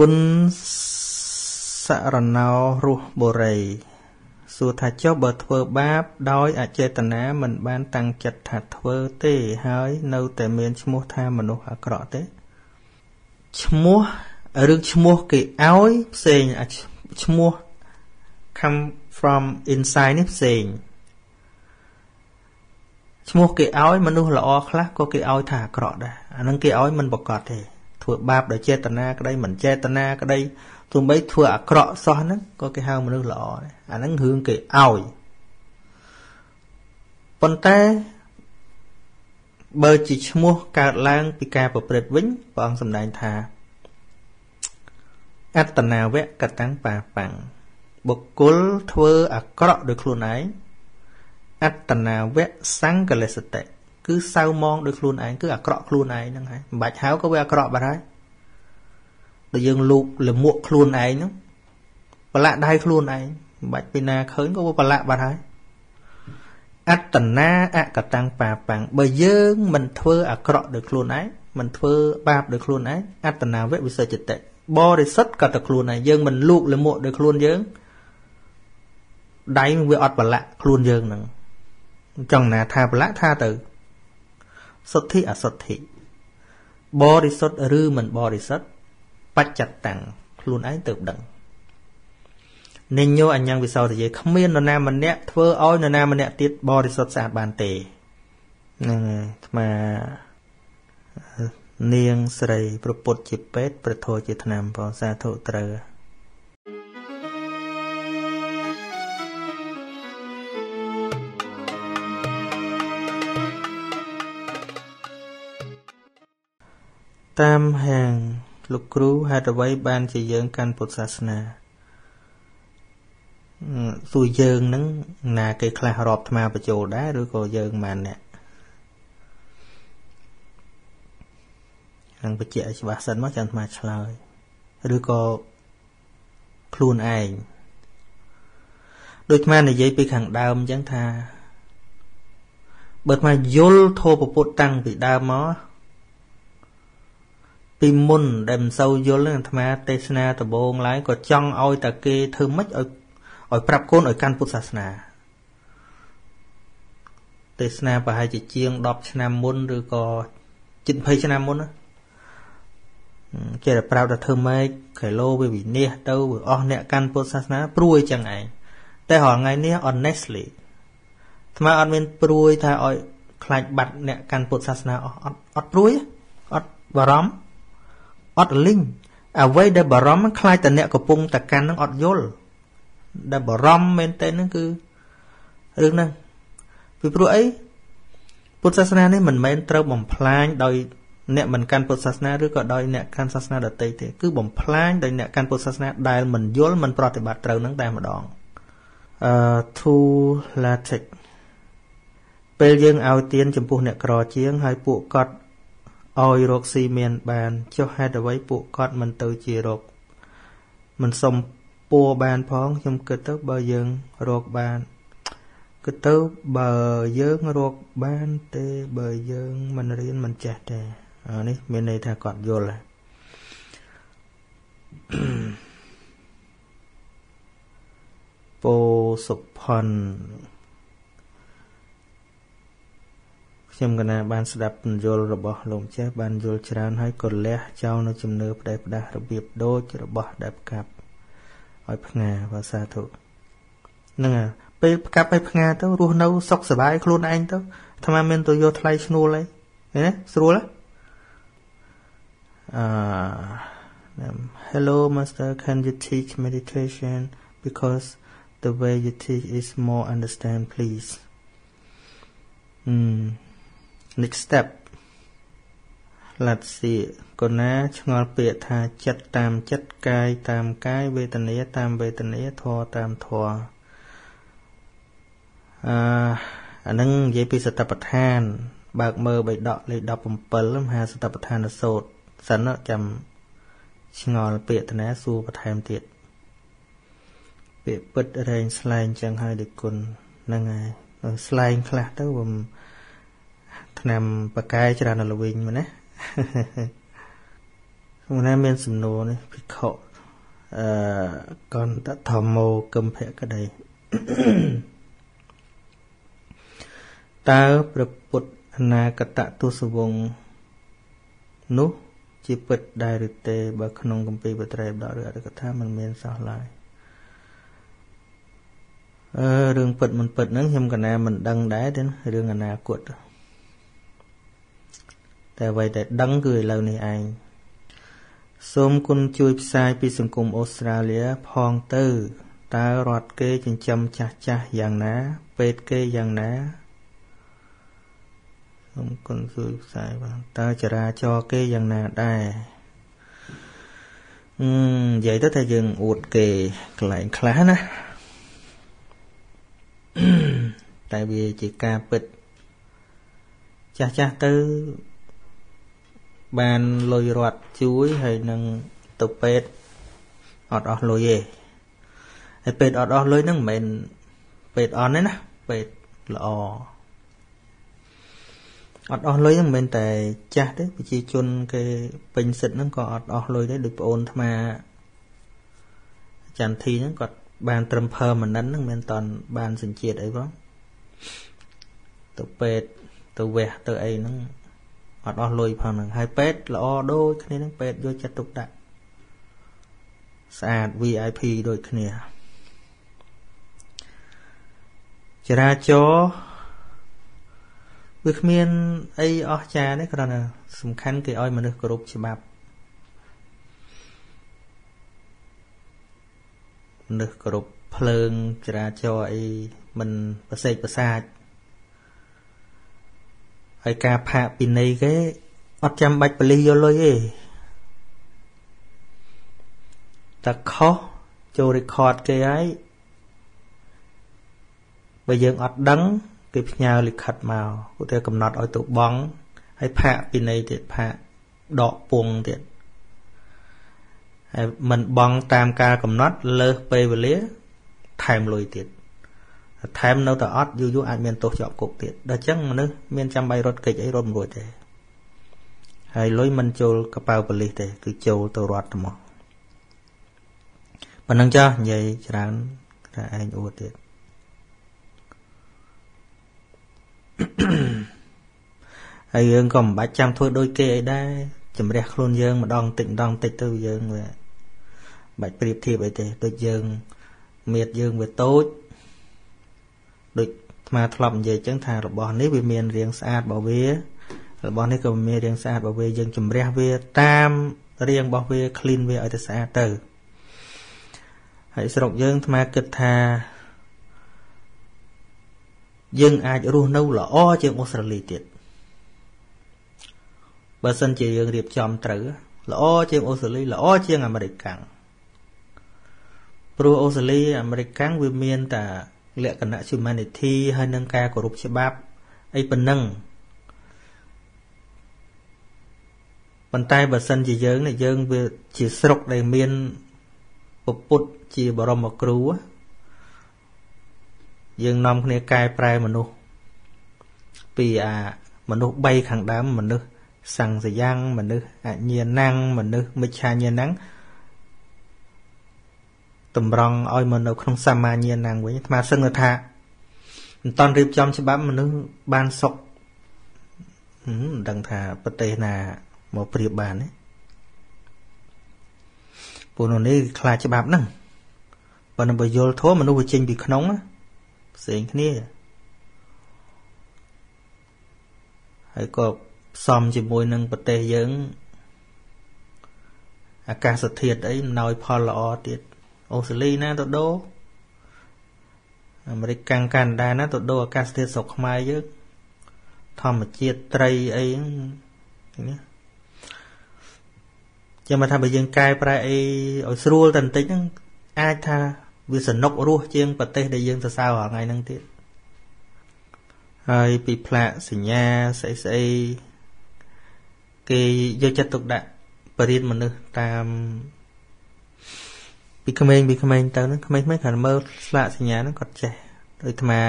គុណសរណោរស់បុរីសួរថាចុះបើធ្វើបាប ដោយអចេតនាមិនបានតាំងចិត្តថាធ្វើទេហើយនៅតែមានឈ្មោះថាមនុស្សអាក្រក់ទេឈ្មោះរឿងឈ្មោះគេឲ្យផ្សេងឈ្មោះ come from inside នេះផ្សេងឈ្មោះគេឲ្យមនុស្សល្អខ្លះក៏គេឲ្យថាអាក្រក់ដែរអានឹងគេឲ្យមិនប្រកបទេ ធ្វើបាបដោយចេតនាក្តីមិនចេតនាក្តីទោះបីធ្វើអាក្រក់សោះហ្នឹងក៏គេហៅមនុស្សល្អដែរអាហ្នឹងរឿងគេឲ្យប៉ុន្តែបើជាឈ្មោះកើតឡើង ពីការប្រព្រឹត្តវិញព្រះអង្គសម្ដែងថាអត្តនាវៈកតាំងបាបាំងបុគ្គលធ្វើអាក្រក់ដោយខ្លួនឯងអត្តនាវៈសង្កលិសតិ គឺសៅมองដោយខ្លួនឯងគឺអាក្រក់ខ្លួនឯងហ្នឹងហើយមិនបាច់ហៅក៏វាអាក្រក់បាត់ហើយដែលយើងលូកលមួកខ្លួនឯងហ្នឹងប្រឡាក់ដៃខ្លួនឯងមិនបាច់ពីណាឃើញក៏វាប្រឡាក់បាត់ហើយអត្តនាអកតាំងបាបាំងបើយើងមិនធ្វើអាក្រក់ដោយខ្លួនឯងមិនធ្វើបាបដោយខ្លួនឯងអត្តនាវៈវិសេចតិបរិសុទ្ធក៏តែខ្លួនឯងយើងមិនលូកលមួកដោយខ្លួនយើងដៃវាអត់ប្រឡាក់ខ្លួនយើងហ្នឹងចង់ណាថាប្រឡាក់ថាទៅ សុទ្ធិអសុទ្ធិបរិសុទ្ធឬមិនបរិសុទ្ធបច្ចតាំងខ្លួនឯងទៅដឹងនិញោអញ្ញងវិសោទយេគ្មាននរណាម្នាក់ធ្វើឲ្យនរណាម្នាក់ទៀតបរិសុទ្ធស្អាតបានទេហ្នឹងហើយអាត្មានាងស្រីប្រពុតជាពេទ្យប្រធោជាថ្នាំបងសាធុត្រូវ តាមហាង លោកគ្រូហេតុអ្វីបានជាយើង កាន់ពុទ្ធសាសនាសួរយើងនឹងណាគេខ្លះរាប់ថ្មបញ្ចូលដែរឬក៏យើងម៉ានអ្នកនឹងបញ្ជាក់ច្បាស់សិនមកចាំថ្មឆ្លើយឬក៏ខ្លួនឯងដូចថ្មនិយាយពីខាងដើមអញ្ចឹងថាបើថ្មយល់ធម៌ពុទ្ធតាំងពីដើមមក ពីមុនដែលមិនសូវយល់នឹងអាត្មាទេសនាដំបូងឡើយក៏ចង់ឲ្យតែគេធ្វើម៉េចឲ្យឲ្យប្រាប់កូនឲ្យកាន់ពុទ្ធសាសនាទេសនាប្រហែលជាជាង10ឆ្នាំមុនឬក៏ជិត20ឆ្នាំមុនណាគេតែប្រាប់ថាធ្វើម៉េចគីឡូវាវិនិច្ឆ័យទៅវាអស់អ្នកកាន់ពុទ្ធសាសនាព្រួយចឹងឯងតែរាល់ថ្ងៃនេះ honestly ថ្មអត់មានព្រួយថាឲ្យខ្លាចបាត់អ្នកកាន់ពុទ្ធសាសនាអស់អត់អត់ព្រួយអត់បារម្ភ អត់លីងអ្វីដែលបារម្ភខ្លាចតែអ្នកកំពុងតែកាន់នឹងអត់យល់ដែលបារម្ភមែនតើហ្នឹងគឺរឿងហ្នឹងពីព្រោះអីពុទ្ធសាសនានេះមិនមែនត្រូវបំផ្លាញដោយអ្នកមិនកាន់ពុទ្ធសាសនាឬក៏ដោយអ្នកកាន់សាសនាដទៃទេគឺបំផ្លាញដោយអ្នកកាន់ពុទ្ធសាសនាដែលមិនយល់មិនប្រតិបត្តិត្រូវនឹងតែម្ដងអឺ to latic ពេលយើងឲ្យទានចំពោះអ្នកក្រជាងហើយពួកគាត់ ឲ្យរកស៊ីមានបានចុះហេតុអ្វីពួកគាត់មិនទៅជារកមិនសុំពួរបានផងខ្ញុំគិតទៅបើយើងរកបានគិតទៅបើយើងរកបានទេបើយើងមិនរៀនមិនចេះទេអានេះមានន័យថាគាត់យល់ពោសុផុន ខ្ញុំកណាបានស្ដាប់ពន្យល់របស់លោកម្ចាស់បានយល់ច្រើនហើយក៏លះចោលនៅជំនឿផ្ដេសផ្ដាស់របៀបដូចរបស់ដែលផ្កាប់ឲ្យផ្ងាភាសាធុហ្នឹងហើយពេលផ្កាប់ឲ្យផ្ងាទៅរស់នៅសុខសប្បាយខ្លួនឯងទៅអាត្មាមានទៅយកថ្លៃឈ្នួលអីណាស្រួលអឺ Hello master can you teach meditation because the way you teach is more understand please อืม next step let's see កូណាឆ្ងល់ពាក្យថាចិត្តតាមចិត្តកាយតាមកាយវេទនាតាមវេទនាធម៌តាមធម៌អឺអានឹងនិយាយពីសតបដ្ឋាន បើកមើលបៃដកលេខ17មហាសតបដ្ឋានសូត្រសិនចាំឆ្ងល់ពាក្យតនាសួរបន្ថែមទៀតពាក្យពិតរែងស្លែងចឹងហើយដូចគុណហ្នឹងហើយស្លែងខ្លះទៅវា ឆ្នាំបកាយច្រើនល្វីងមែនណាក្នុងណាមានសំណួរនេះភិក្ខុអឺកន្តធម្មោគំភៈក្តីតើព្រះពុទ្ធអនាគតទុសវងនោះជាពិតដែរឬទេ បើក្នុងគម្ពីរបត្រេបដកឬអត្ថកថាมันមានសោះឡើយអឺរឿងពិតមិនពិតហ្នឹងខ្ញុំកណាមិនដឹងដែរទេរឿងអនាគត តែអ្វីដែលដឹងគឺឥឡូវនេះឯងសូមគុណជួយផ្សាយពីសង្គមអូស្ត្រាលីផងទៅតើរដ្ឋគេចិញ្ចឹមចាស់ចាស់យ៉ាងណា ពេទ្យគេយ៉ាងណាសូមគុណជួយផ្សាយបានតើចរាចរគេយ៉ាងណាដែរអឺនិយាយទៅថាយើងអួតគេកន្លែងខ្លះណាតែវាជាការពិតចាស់ចាស់ទៅ បានលុយរត់ជួយហើយនឹងទៅពេទ្យអត់អស់លុយទេហើយពេទ្យអត់អស់លុយហ្នឹងមិនមែនពេទ្យអន់ទេណាពេទ្យល្អអត់អស់លុយហ្នឹងមិនមែនតែចាស់ទេប្រជាជនគេពេញសិទ្ធហ្នឹងក៏អត់អស់លុយដែរដូចប្អូនអាត្មាចន្ទធីហ្នឹងគាត់បានត្រឹម permanent ហ្នឹងមិនតាន់បានសញ្ជាតិអីផងទៅពេទ្យទៅវះទៅអីហ្នឹង អត់អស់លុយផងហ្នឹងហើយពេទ្យល្អដូចគ្នាហ្នឹងពេទ្យយកចិត្តទុកដាក់ស្អាត VIP ដូចគ្នាចរាចរវាគ្មានអីអស្ចារ្យទេគ្រាន់តែសំខាន់គេឲ្យមនុស្សគោរពច្បាប់មនុស្សគោរពភ្លើងចរាចរអីមិនប្រសេកប្រសាច ហើយការផាកពិន័យគេអត់ចាំបាច់បលិសយកលុយទេតែខុសចូល record គេហើយបើយើងអត់ដឹងគេផ្ញើលិខិតមកឧទាហរណ៍កំណត់ឲ្យទៅបង់ហើយផាកពិន័យទៀតផាកដកពងទៀតហើយមិនបង់តាមការកំណត់លើសពេលវេលាថែមលុយទៀត ថែមនៅតែអត់យូរយូរអាចមានទោសជាប់គុកទៀតដល់អញ្ចឹងមនុស្សមានចាំបាច់រត់គេចអីរត់មិនរួចទេហើយលុយមិនចូលកប៉ៅប៉ូលីសទេគឺចូលទៅរត់ទៅមកប៉ុណ្ណឹងចាស់និយាយច្រើនតែឯងអួតទៀតហើយយើងក៏មិនបាច់ចាំធ្វើដូចគេអីដែរជំរះខ្លួនយើងម្ដងតិចម្ដងតិចទៅយើងវាបាច់ប្រៀបធៀបអីទេដូចយើងមៀតយើងវាតូច ដូចអាត្មាធ្លាប់និយាយចឹងថារបស់នេះវាមានរាងស្អាតរបស់វារបស់នេះក៏មានរាងស្អាតរបស់វាយើងជំរះវាតាមរាងរបស់វា clean វាឲ្យទៅស្អាតទៅហើយស្រុកយើងអាត្មាគិតថាយើងអាចរស់នៅល្អជាងអូស្ត្រាលីទៀតបើសិនជាយើងរៀបចំត្រូវល្អជាងអូស្ត្រាលីល្អជាងអាមេរិកកាំងព្រោះអូស្ត្រាលីអាមេរិកកាំងវាមានតែ លក្ខណៈ humanity ហើយនឹងការគោរពច្បាប់អីប៉ុណ្ណឹងប៉ុន្តែបើសិនជាយើងនេះយើងវាជាស្រុកដែលមានពុទ្ធជាបរមគ្រូយើងនាំគ្នាកែប្រែមនុស្សពីអាមនុស្ស3ខាងដើមមនុស្សសង្សយ៉ាងមនុស្សអញ្ញាណังមនុស្សមិច្ឆាញាណัง តម្រង់ឲ្យមកនៅក្នុងសមាញាណังវិញអាត្មាសឹងថាមិនតន់រៀបចំច្បាប់មនុស្សបានសុខមិនដឹងថាប្រទេសណាមកប្រៀបបានទេពួកនោះនេះខ្លាចច្បាប់ហ្នឹងប៉ុន្តែបើយល់ធម៌មនុស្សវាចេញពីក្នុងផ្សេងគ្នាហើយក៏ផ្សំជាមួយនឹងប្រទេសយើងអាកាសធាតុអីមិនណោយផលល្អទៀត អូស្ត្រាលីណាទៅដូរអាមេរិកកាំងកាណាដាណាទៅដូរអាកាសធាតុស្រុកខ្មែរយើងធម្មជាតិត្រីអីហ្នឹងចាំមកថាបើយើងកែប្រែអីឲ្យស្រួលតែបន្តិចហ្នឹងអាចថាវាសនុករស់ជាងប្រទេសដែលយើងសរសើររាល់ថ្ងៃហ្នឹងទៀតហើយពីផ្លាកសញ្ញាស្អីស្អីគេយកចិត្តទុកដាក់បរិយាមនុស្សតាម ពីក្មេងពីក្មេងទៅហ្នឹងក្មេងៗគាត់មើលស្លាកសញ្ញាហ្នឹងគាត់ចេះដូចអាត្មា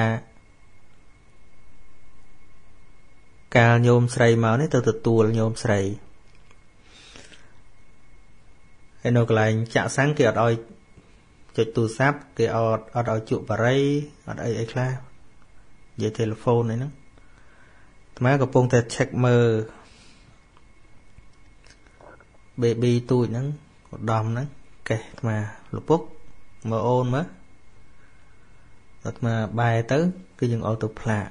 កាលញោមស្រីមកនេះទៅទទួលញោមស្រីហើយនៅកន្លែងចាក់សាំងគេអត់ឲ្យចុចទូរស័ព្ទគេអត់អត់ឲ្យជក់បារីអត់អីអីខ្លះនិយាយទូរស័ព្ទអីហ្នឹងអាត្មាកំពុងតែ check មើល baby ទូចហ្នឹងឧត្តមហ្នឹង កេះអាត្មាលពុកមើលអូនមើលអាត្មាបែរទៅ គឺយើងអត់ទៅផ្លាក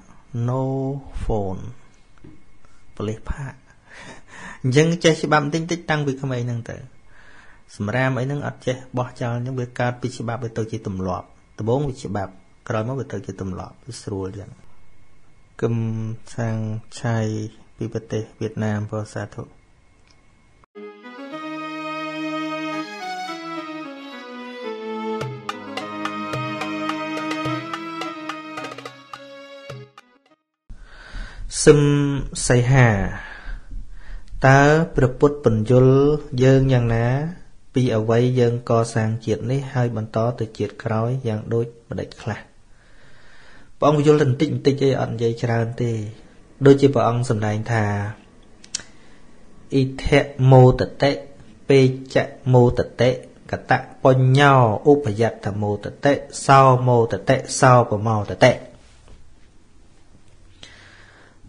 no phone ប៉លិសផាកអញ្ចឹងចេះច្បាប់បន្តិចតិចតាំងពីក្មេងហ្នឹងទៅសម្រាមអីហ្នឹងអត់ចេះបោះចោលអញ្ចឹងវាកើតពីច្បាប់វាទៅជាទម្លាប់ដំបូងវាច្បាប់ក្រោយមកវាទៅជាទម្លាប់វាស្រួលអញ្ចឹងគឹមសាងឆៃពីប្រទេសវៀតណាមពោសាធុ សឹមសៃហាតើព្រះពុទ្ធបញ្យលយើងយ៉ាងណា ពីអវ័យយើងកសាងជាតិនេះហើយបន្តទៅជាតិក្រោយយ៉ាងដូចម្ដេចខ្លះព្រះអង្គបញ្យលតែបន្តិចបន្តិចទេអត់និយាយច្រើនទេ ដូចជាព្រះអង្គសម្ដែងថាអ៊ីធៈមោតតិពេចៈមោតតិកតៈបញ្ញោឧបយត្តមោតតិសោមោតតិសោបមោតតិ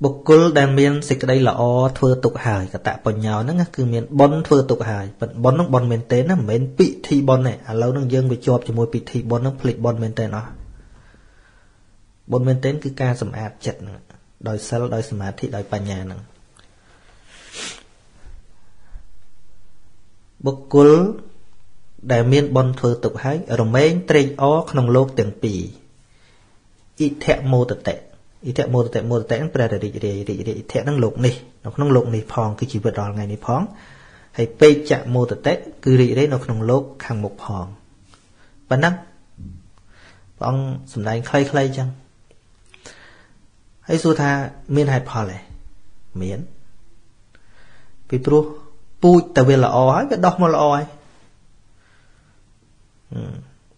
បុគ្គលដែលមានសេចក្តីល្អធ្វើទុកហើយកតបញ្ញោហ្នឹងគឺមានបុណ្យធ្វើទុកហើយប៉ុន្តែបុណ្យហ្នឹងបុណ្យមែនទេណាមិនមែនពិធីបុណ្យទេឥឡូវហ្នឹងយើងវាជាប់ជាមួយពិធីបុណ្យហ្នឹងភ្លេចបុណ្យមែនទេអស់បុណ្យមែនទេគឺការសម្អាតចិត្តហ្នឹងដោយសិលដោយសមាធិដោយបញ្ញាហ្នឹងបុគ្គលដែលមានបុណ្យធ្វើទុកហើយរមែងត្រេកអរក្នុងលោកទាំងពីរអ៊ិធមោតតិ អ៊ីធៈមោទតិមោទតិហ្នឹងព្រះរាជរាយរាជរាយអ៊ីធៈហ្នឹងលោកនេះនៅក្នុងលោកនេះផងគឺជីវិតរាល់ថ្ងៃនេះផងហើយពេជ្ជៈមោទតិគឺរីករាយនៅក្នុងលោកខាងមុខផងប៉ុណ្ណឹងព្រះអង្គសំដែងខ្លីៗអញ្ចឹងហើយសួរថាមានហេតុផលទេមានពីព្រោះពូជតែវាល្អហើយវាដោះមកល្អហើយ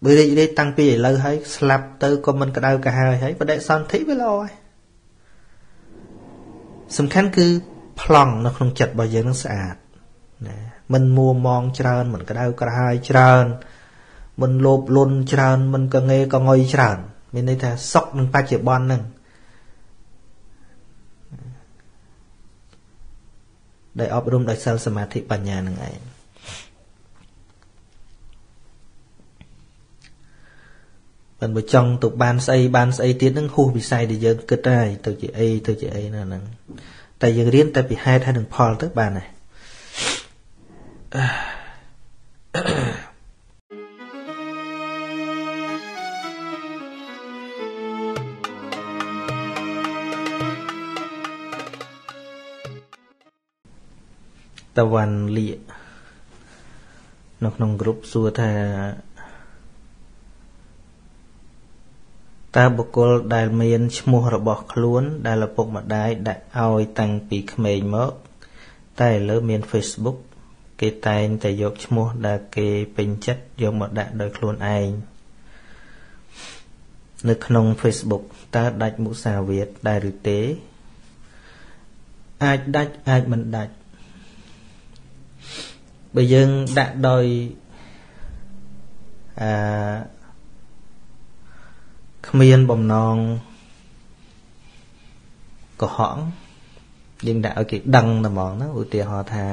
បើរីករាយតាំងពីឥឡូវហើយស្លាប់ទៅក៏មិនក្តៅកាហាយហើយបដិសន្ធិវាល្អហើយសំខាន់គឺប្លង់នៅក្នុងចិត្តរបស់យើងនឹងស្អាតណាមិនមួមងច្រើនមិនក្តៅក្រហាយច្រើនមិនលោភលន់ច្រើនមិនកងេកងុយច្រើន មានន័យថាសុខនឹងបច្ចុប្បន្នហ្នឹងដែលអប់រំដោយសិលសមាធិបញ្ញានឹងឯង មិនបើចង់ទៅបានស្អីបានស្អីទៀតនឹងហួសវិស័យដែលយើងគិតហើយទៅជាអីទៅជាអីណាហ្នឹងតែយើងរៀនតែពីហេតុហើយនឹងផលទៅបានហើយតវ៉ាន់លៀនៅក្នុងក្រុមសួរថា តើបុគ្គលដែលមានឈ្មោះរបស់ខ្លួន ដែលឪពុកម្ដាយដាក់ឲ្យតាំងពីក្មេងមក តែឥឡូវមាន Facebook គេតែងតែយកឈ្មោះដែលគេពេញចិត្តយកមកដាក់ដោយខ្លួនឯងនៅក្នុង Facebook តើដាច់មុសាវាទដែរឬទេ អាចដាច់អាចមិនដាច់បើយើងដាក់ដោយអឺ គ្មានបំណងកុហកយើងដាក់ឲ្យគេដឹងតែហ្មងណាឧទាហរណ៍ថា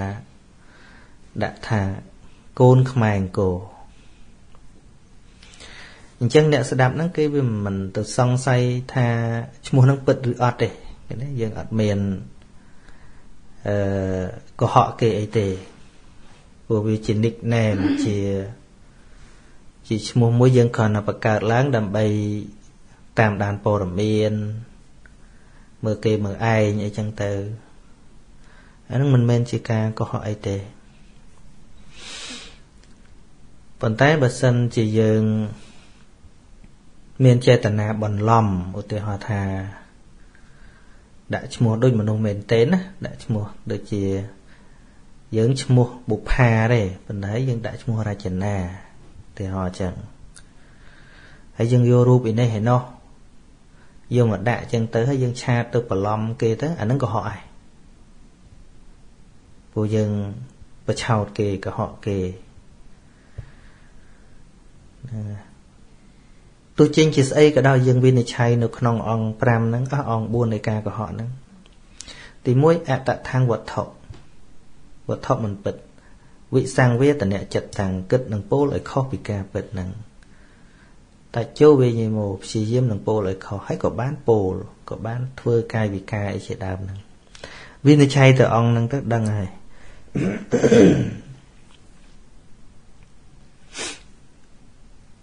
ដាក់ថាកូនខ្មែរអង្គរអញ្ចឹងអ្នកស្ដាប់ហ្នឹងគេវាមិនទៅសង្ស័យថាឈ្មោះហ្នឹងពិតឬអត់ទេឃើញទេយើងអត់មានអឺកុហកគេអីទេព្រោះវាជា nickname ជាជាឈ្មោះមួយយើងគ្រាន់តែបង្កើតឡើងដើម្បី តាមដានព័ត៌មានមើលគេមើលឯងអីចឹងទៅអានឹងមិនមែនជាការកុហកអីទេប៉ុន្តែបើសិនជាយើង មានចេតនាបន្លំឧទាហរណ៍ថា ដាក់ឈ្មោះដូចមនុស្សមែនទេណាដាក់ឈ្មោះដូចជា យើងឈ្មោះបុផាទេប៉ុន្តែយើងដាក់ឈ្មោះរចនាឧទាហរណ៍ចឹងហើយយើងយករូបឯនេះឯនោះ យកមកដាក់អញ្ចឹងទៅហើយយើងឆាតទៅបន្លំគេទៅអានឹងកុហកហើយព្រោះយើងបឆោតគេកុហកគេទោះចេញជាស្អីក៏ដោយយើងវិនិច្ឆ័យនៅក្នុងអង្គ5ហ្នឹងអស់អង្គ4នៃការកុហកហ្នឹងទី1អតថាងវត្ថុវត្ថុមិនពិតវិសង្វេតនៈចិត្តតាំងគិតនឹងពោលឲ្យខុសពីការពិតហ្នឹង តែចូលវិញមកព្យាយាមនឹងពោលឲ្យខុសហើយក៏បានពោលក៏បានធ្វើកាយវិការអីជាដើមហ្នឹងវិនិច្ឆ័យទៅអង្គហ្នឹងទៅដឹងហើយ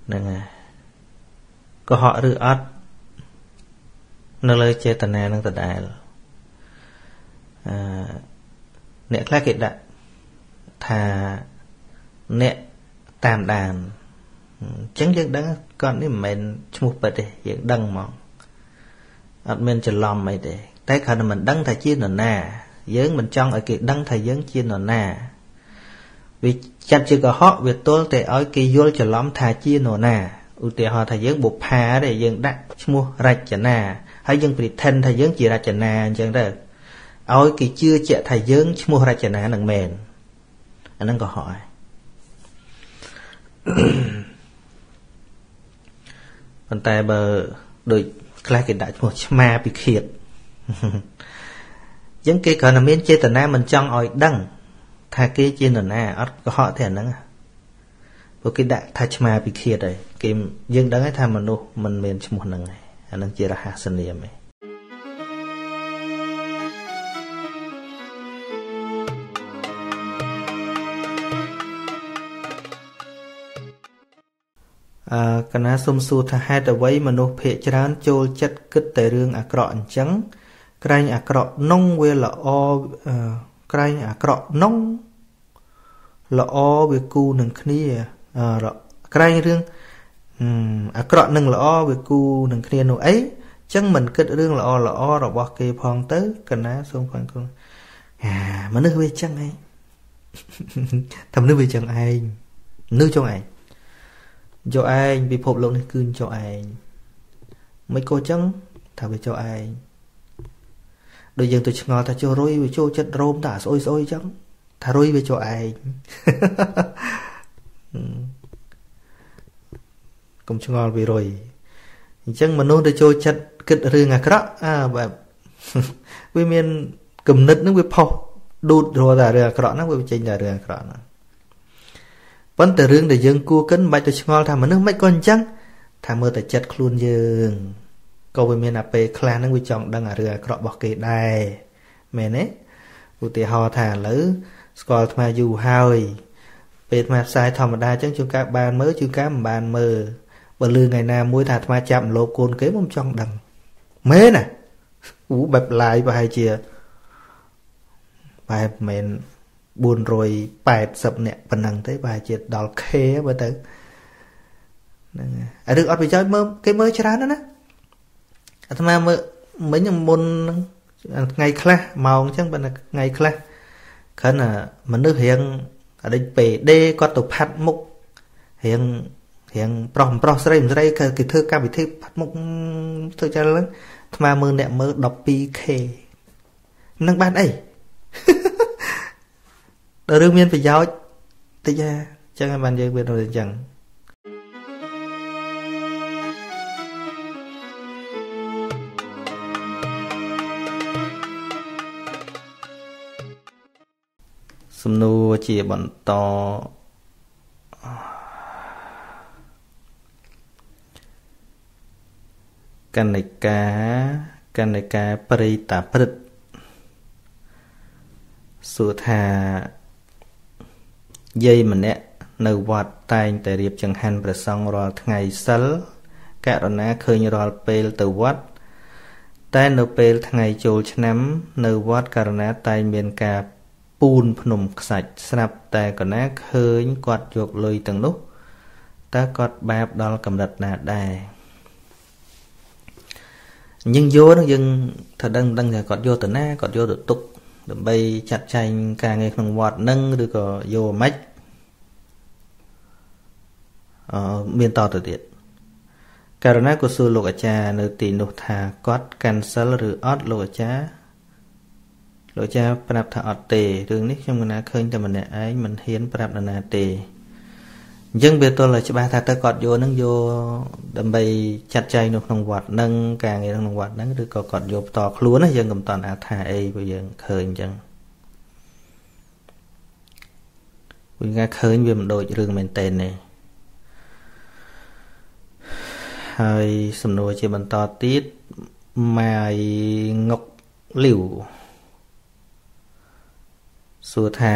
ហ្នឹងហើយកុហកឬអត់នៅលើចេតនានឹងដដែលអឺអ្នកខ្លះគេដាក់ថាអ្នកតាមដានអញ្ចឹងយើងដឹងគាត់នេះមិនមែនឈ្មោះពិតទេយើងដឹងហ្មងអត់មានច្រឡំអីទេតែគ្រាន់តែមិនដឹងថាជានរណា យើងមិនចង់ឲ្យគេដឹងថាយើងជានរណាវាចាត់ជាកុហកវាទល់តែឲ្យគេយល់ច្រឡំថាជានរណាឧទាហរណ៍ថាយើងបុផាទេយើងដាក់ឈ្មោះរចនាហើយយើង pretend ថាយើងជារចនាអញ្ចឹងទៅឲ្យគេជឿជាក់ថាយើងឈ្មោះរចនានឹងមែនអាហ្នឹងក៏ហក់ដែរ ប៉ុន្តែបើដូចខ្លះគេដាក់ឈ្មោះឆ្មាពិឃាតអញ្ចឹងគេគ្រាន់តែមានចេតនាមិនចង់ឲ្យដឹង ថាគេជានរណាអត់កុហកទេអាហ្នឹងព្រោះគេដាក់ថាឆ្មាពិឃាតហើយគេយើងដឹងហើយថាមនុស្សមិនមានឈ្មោះហ្នឹងហើយអាហ្នឹងជារហស្សនាមឯង កណាសុំសួរថាហេតុអ្វីមនុស្សភាកច្រើនចូលចិត្តគិតតែរឿងអាក្រក់អញ្ចឹងក្រែងអាក្រក់នងវាល្អក្រែងអាក្រក់នងល្អវាគូនឹងគ្នាក្រែងរឿងអាក្រក់នឹងល្អវាគូនឹងគ្នានោះអីចឹងមិនគិតរឿងល្អល្អរបស់គេផងទៅកណាសូមផងគុណអាមនុស្សវាចឹងឯងតែមនុស្សវាចឹងឯងមនុស្សចឹងឯង យកឯងពិភពលោកនេះគឺយកឯងមិនក៏ចឹងថាវាយកឯងដូចយើងទៅឆ្ងល់ថាចូលរុយវាចូលចិត្តរោមតាស្អុយស្អុយចឹងថារុយវាចូលឯងកុំឆ្ងល់ពីរុយអញ្ចឹងមនុស្សដែលចូលចិត្តគិតរឿងអាក្រក់អាបែបវាមានគំនិតនឹងវាផុសដួតរត់តែរឿងអាក្រក់ហ្នឹងវាចេញតែរឿងអាក្រក់ហ្នឹង ប៉ុន្តែរឿងដែលយើងគួរកិនមិនបាច់ទៅឆ្ងល់ថាមនុស្សមិនក៏អញ្ចឹងថាមើលតែចិត្តខ្លួនយើងក៏វាមានអាពេលខ្លះហ្នឹងវាចង់ដឹងអារឿងអាក្រក់របស់គេដែរមែនទេឧទាហរណ៍ថាឥឡូវស្គាល់អាត្មាយូរហើយពេលអាត្មាផ្សាយធម្មតាអញ្ចឹងជួនកាលបានមើលជួនកាលមិនបានមើលបើលឺថ្ងៃណាមួយថាអាត្មាចាប់លោកកូនគេមិនចង់ដឹងមែនណាអូបែប live ប្រហែលជាបែបមិន 480នាក់ប៉ុណ្ណឹងទេប្រហែលជាដល់ K បើទៅហ្នឹងហើយរឿងអត់ប្រយោជន៍មើលគេមើលច្រើនណាស់ណាអាត្មាមើលមិញមុនថ្ងៃខ្លះម៉ោងអញ្ចឹងបើថ្ងៃខ្លះគ្រាន់តែមនុស្សរៀងអតីតពេដេគាត់ទៅផាត់មុខរៀងរៀងប្រុសប្រុសស្រីស្រីគេធ្វើកម្មវិធីផាត់មុខធ្វើចាឡើងអាត្មាមើលអ្នកមើល 12k នឹងបានអីដល់ រឿងមានប្រយោជន៍តិចហ่าអញ្ចឹងហើយបានយើងវាទៅអញ្ចឹងសំណួរជាបន្តកណិកាកណិកាប្រិតាព្រឹទ្ធសួរថា យាយម្នាក់នៅវត្តតែងតែរៀបចង្ហាន់ព្រះសង្ឃរាល់ថ្ងៃសិលករណាឃើញរាល់ពេលទៅវត្តតែនៅពេលថ្ងៃចូលឆ្នាំ នៅវត្តករណាតែងមានការពូនភ្នំខ្សាច់ស្រាប់តែកណាឃើញគាត់យកលុយទាំងនោះតើគាត់បាបដល់កម្រិតណាដែរយើងយកនឹងយើងថាដឹងដឹងថាគាត់យកទៅណាគាត់យកទៅទុក ដើម្បីចាត់ចែងការងារក្នុងវត្តនឹងឬក៏យកមិនអឺមានតទៅទៀតករណីក៏សួរលោកអាចារ្យនៅទីនោះថាគាត់ cancel ឬអត់លោកអាចារ្យលោកអាចារ្យប្រាប់ថាអត់ទេរឿងនេះខ្ញុំកណាឃើញតែម្នាក់ឯងមិនហ៊ានប្រាប់នរណាទេ អញ្ចឹងវាទល់តែច្បាស់ថាតើគាត់យកនឹងយកដើម្បីចាត់ចែងនៅក្នុងវត្តនឹងការងារក្នុងវត្តហ្នឹងឬក៏គាត់យកផ្ទាល់ខ្លួនណាយើងកំតន់អាចថាអីព្រោះយើងឃើញអញ្ចឹងវិញថាឃើញវាមិនដូចរឿងមែនតើទេហើយសំណួរជាបន្តទៀតម៉ាយងុកលីវសួរថា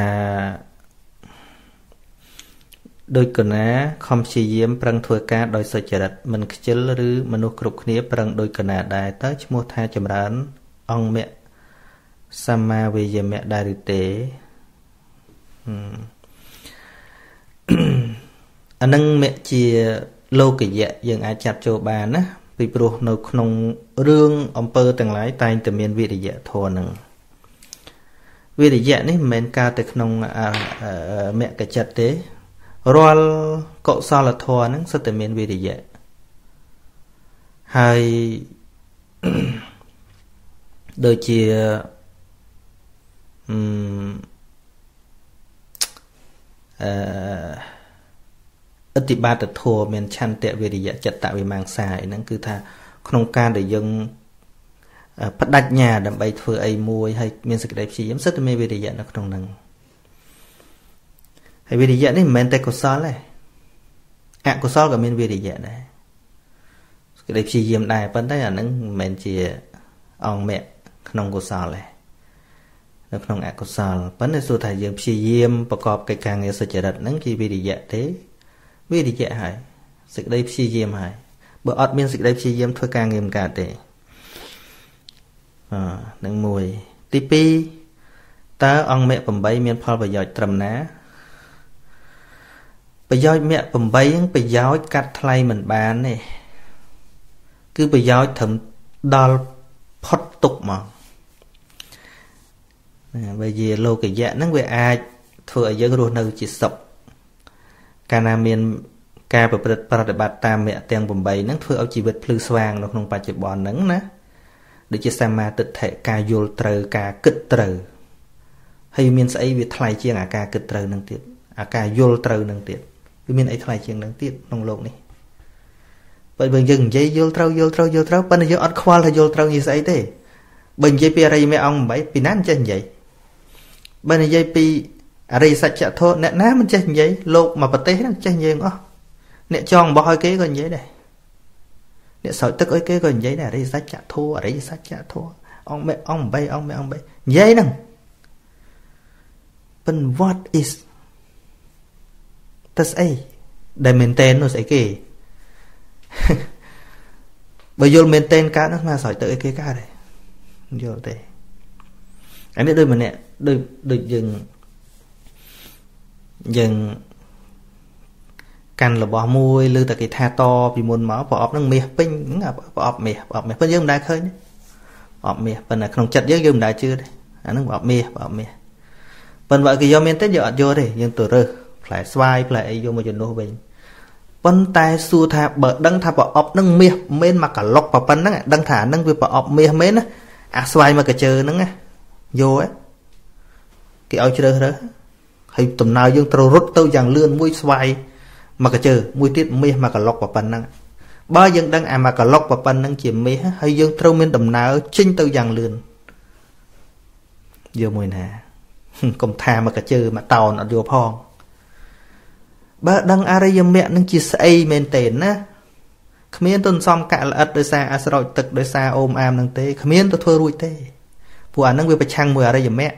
ដោយកណាខំព្យាយាមប្រឹងធ្វើការដោយសុចរិតមិនខ្ជិលឬមនុស្សគ្រប់គ្នាប្រឹងដោយកណាដែរតើឈ្មោះថាចម្រើន អង្គមៈសម្មាវេយមៈដែរឬទេអានឹងមៈជាលោកយៈយើងអាចចាប់ចូលបានណាពីព្រោះនៅក្នុងរឿងអំពើទាំងឡាយតែងតែមានវិរិយៈធម៌នឹងវិរិយៈនេះមិនមែនកើតទៅក្នុងមគ្គចិត្តទេ រាល់កុសលធម៌ហ្នឹងសិតតែមានវិរិយៈហើយដូចជាអឺអឺអតិបាតធัวមានឆន្ទៈវិរិយៈចិត្តវិមង្សាអីហ្នឹងគឺថា ក្នុងការដែលយើងបដិញ្ញាដើម្បីធ្វើអីមួយហើយមានសេចក្តីព្យាយាមសិតតែមានវិរិយៈនៅក្នុងហ្នឹង ហើយវិរិយៈនេះមិនមែនតែកុសលទេអកុសលក៏មានវិរិយៈដែរសេចក្តីព្យាយាមដែរប៉ុន្តែអាហ្នឹងមិនមែនជាអង្គមគ្គក្នុងកុសលទេនៅក្នុងអកុសលប៉ុន្តែសួរថាយើងព្យាយាមប្រកបកិច្ចការងារសុចរិតហ្នឹងជាវិរិយៈទេវិរិយៈហើយសេចក្តីព្យាយាមហើយបើអត់មានសេចក្តីព្យាយាមធ្វើការងារមិនកើតទេអឺនឹងមួយទី2តើអង្គមគ្គ8មានផលប្រយោជន៍ត្រឹមណា ប្រយោជន៍មគ្គ8ហ្នឹងប្រយោជន៍កាត់ថ្លៃមិនបានទេគឺប្រយោជន៍ត្រឹមដល់ផុតទុកមកបើជាលោកយៈហ្នឹងវាអាចធ្វើឲ្យយើងរស់នៅជាសុខកាលណាមានការប្រព្រឹត្តប្រតិបត្តិតាមមគ្គទាំង8ហ្នឹងធ្វើឲ្យជីវិតភ្លឺស្វាងនៅក្នុងបច្ចុប្បន្នហ្នឹងណាដូចជាសម្មាទិដ្ឋិការយល់ត្រូវការគិតត្រូវហើយមានស្អីវាថ្លៃជាងអាការគិតត្រូវនឹងទៀតអាការយល់ត្រូវនឹងទៀត វាមានអីថ្លៃជាងនឹងទៀតក្នុងโลกនេះបើបើយើងនិយាយយល់ត្រូវយល់ត្រូវយល់ត្រូវប៉ុន្តែយើងអត់ខ្វល់ថាយល់ត្រូវនិយាយស្អីទេបើនិយាយពីអរិយមេអង្គ8ពីណាចេះនិយាយបើនិយាយពីអរិយសច្ចធម៌អ្នកណាមិនចេះនិយាយលោកមកប្រទេសហ្នឹងចេះនិយាយអស់អ្នកចង់បោះឲ្យគេក៏និយាយដែរអ្នកសោយទឹកឲ្យគេក៏និយាយដែរអរិយសច្ចធម៌អរិយសច្ចធម៌អង្គមេអង្គ8អង្គមេអង្គ8និយាយហ្នឹងប៉ុន្តែ what is ទៅស្អីដែលមែនតែននោះស្អីគេបើយល់មែនតែនកើតនោះមកសោយទឹកឲ្យគេកើតទេយល់ទេអានេះដូចម្នាក់ដូចដូចយើងយើងកាន់របស់មួយឬតែគេថាតពីមុនមកប្រអប់នឹងមាសពេញប្រអប់មាសប្រអប់មាសប៉ុន្តែយើងមិនដែលឃើញទេប្រអប់មាសប៉ុន្តែក្នុងចិត្តយើងយើងមិនដែលជឿទេអានឹងប្រអប់មាសប្រអប់មាសប៉ុន្តែបើគេយកមានទេយើងអត់យកទេយើងទៅរើស ផ្លែស្វាយផ្លែអីយកមកជំនួសវិញប៉ុន្តែសួរថាបើដឹងថាប្រអប់នឹងមាសមែនមកកឡុកប៉ុណ្ណឹងដឹងថាអានឹងវាប្រអប់មាសមែនណាអាស្វាយមកកញ្ជើហ្នឹងណាយកគេឲ្យជ្រើសរើសហើយដំណើរយើងត្រូវរត់ទៅយ៉ាងលឿនមួយស្វាយមកកជើមួយទៀតមាសមកកឡុកប៉ុណ្ណឹងបើយើងដឹងអាមកកឡុកប៉ុណ្ណឹងជាមាសហើយយើងត្រូវមានដំណើរចេញទៅយ៉ាងលឿនយកមួយណាកុំថាមកកជើមកតោនអត់យកផង បើដឹងអរិយមគ្គនឹងជាស្អីមែនទេណាគ្មានទុនសំកល្អិតដោយសារអាស្រោចទឹកដោយសារអូមអាមនឹងទេគ្មានទៅធ្វើរួចទេព្រោះអានឹងវាប្រឆាំងមួយអរិយមគ្គ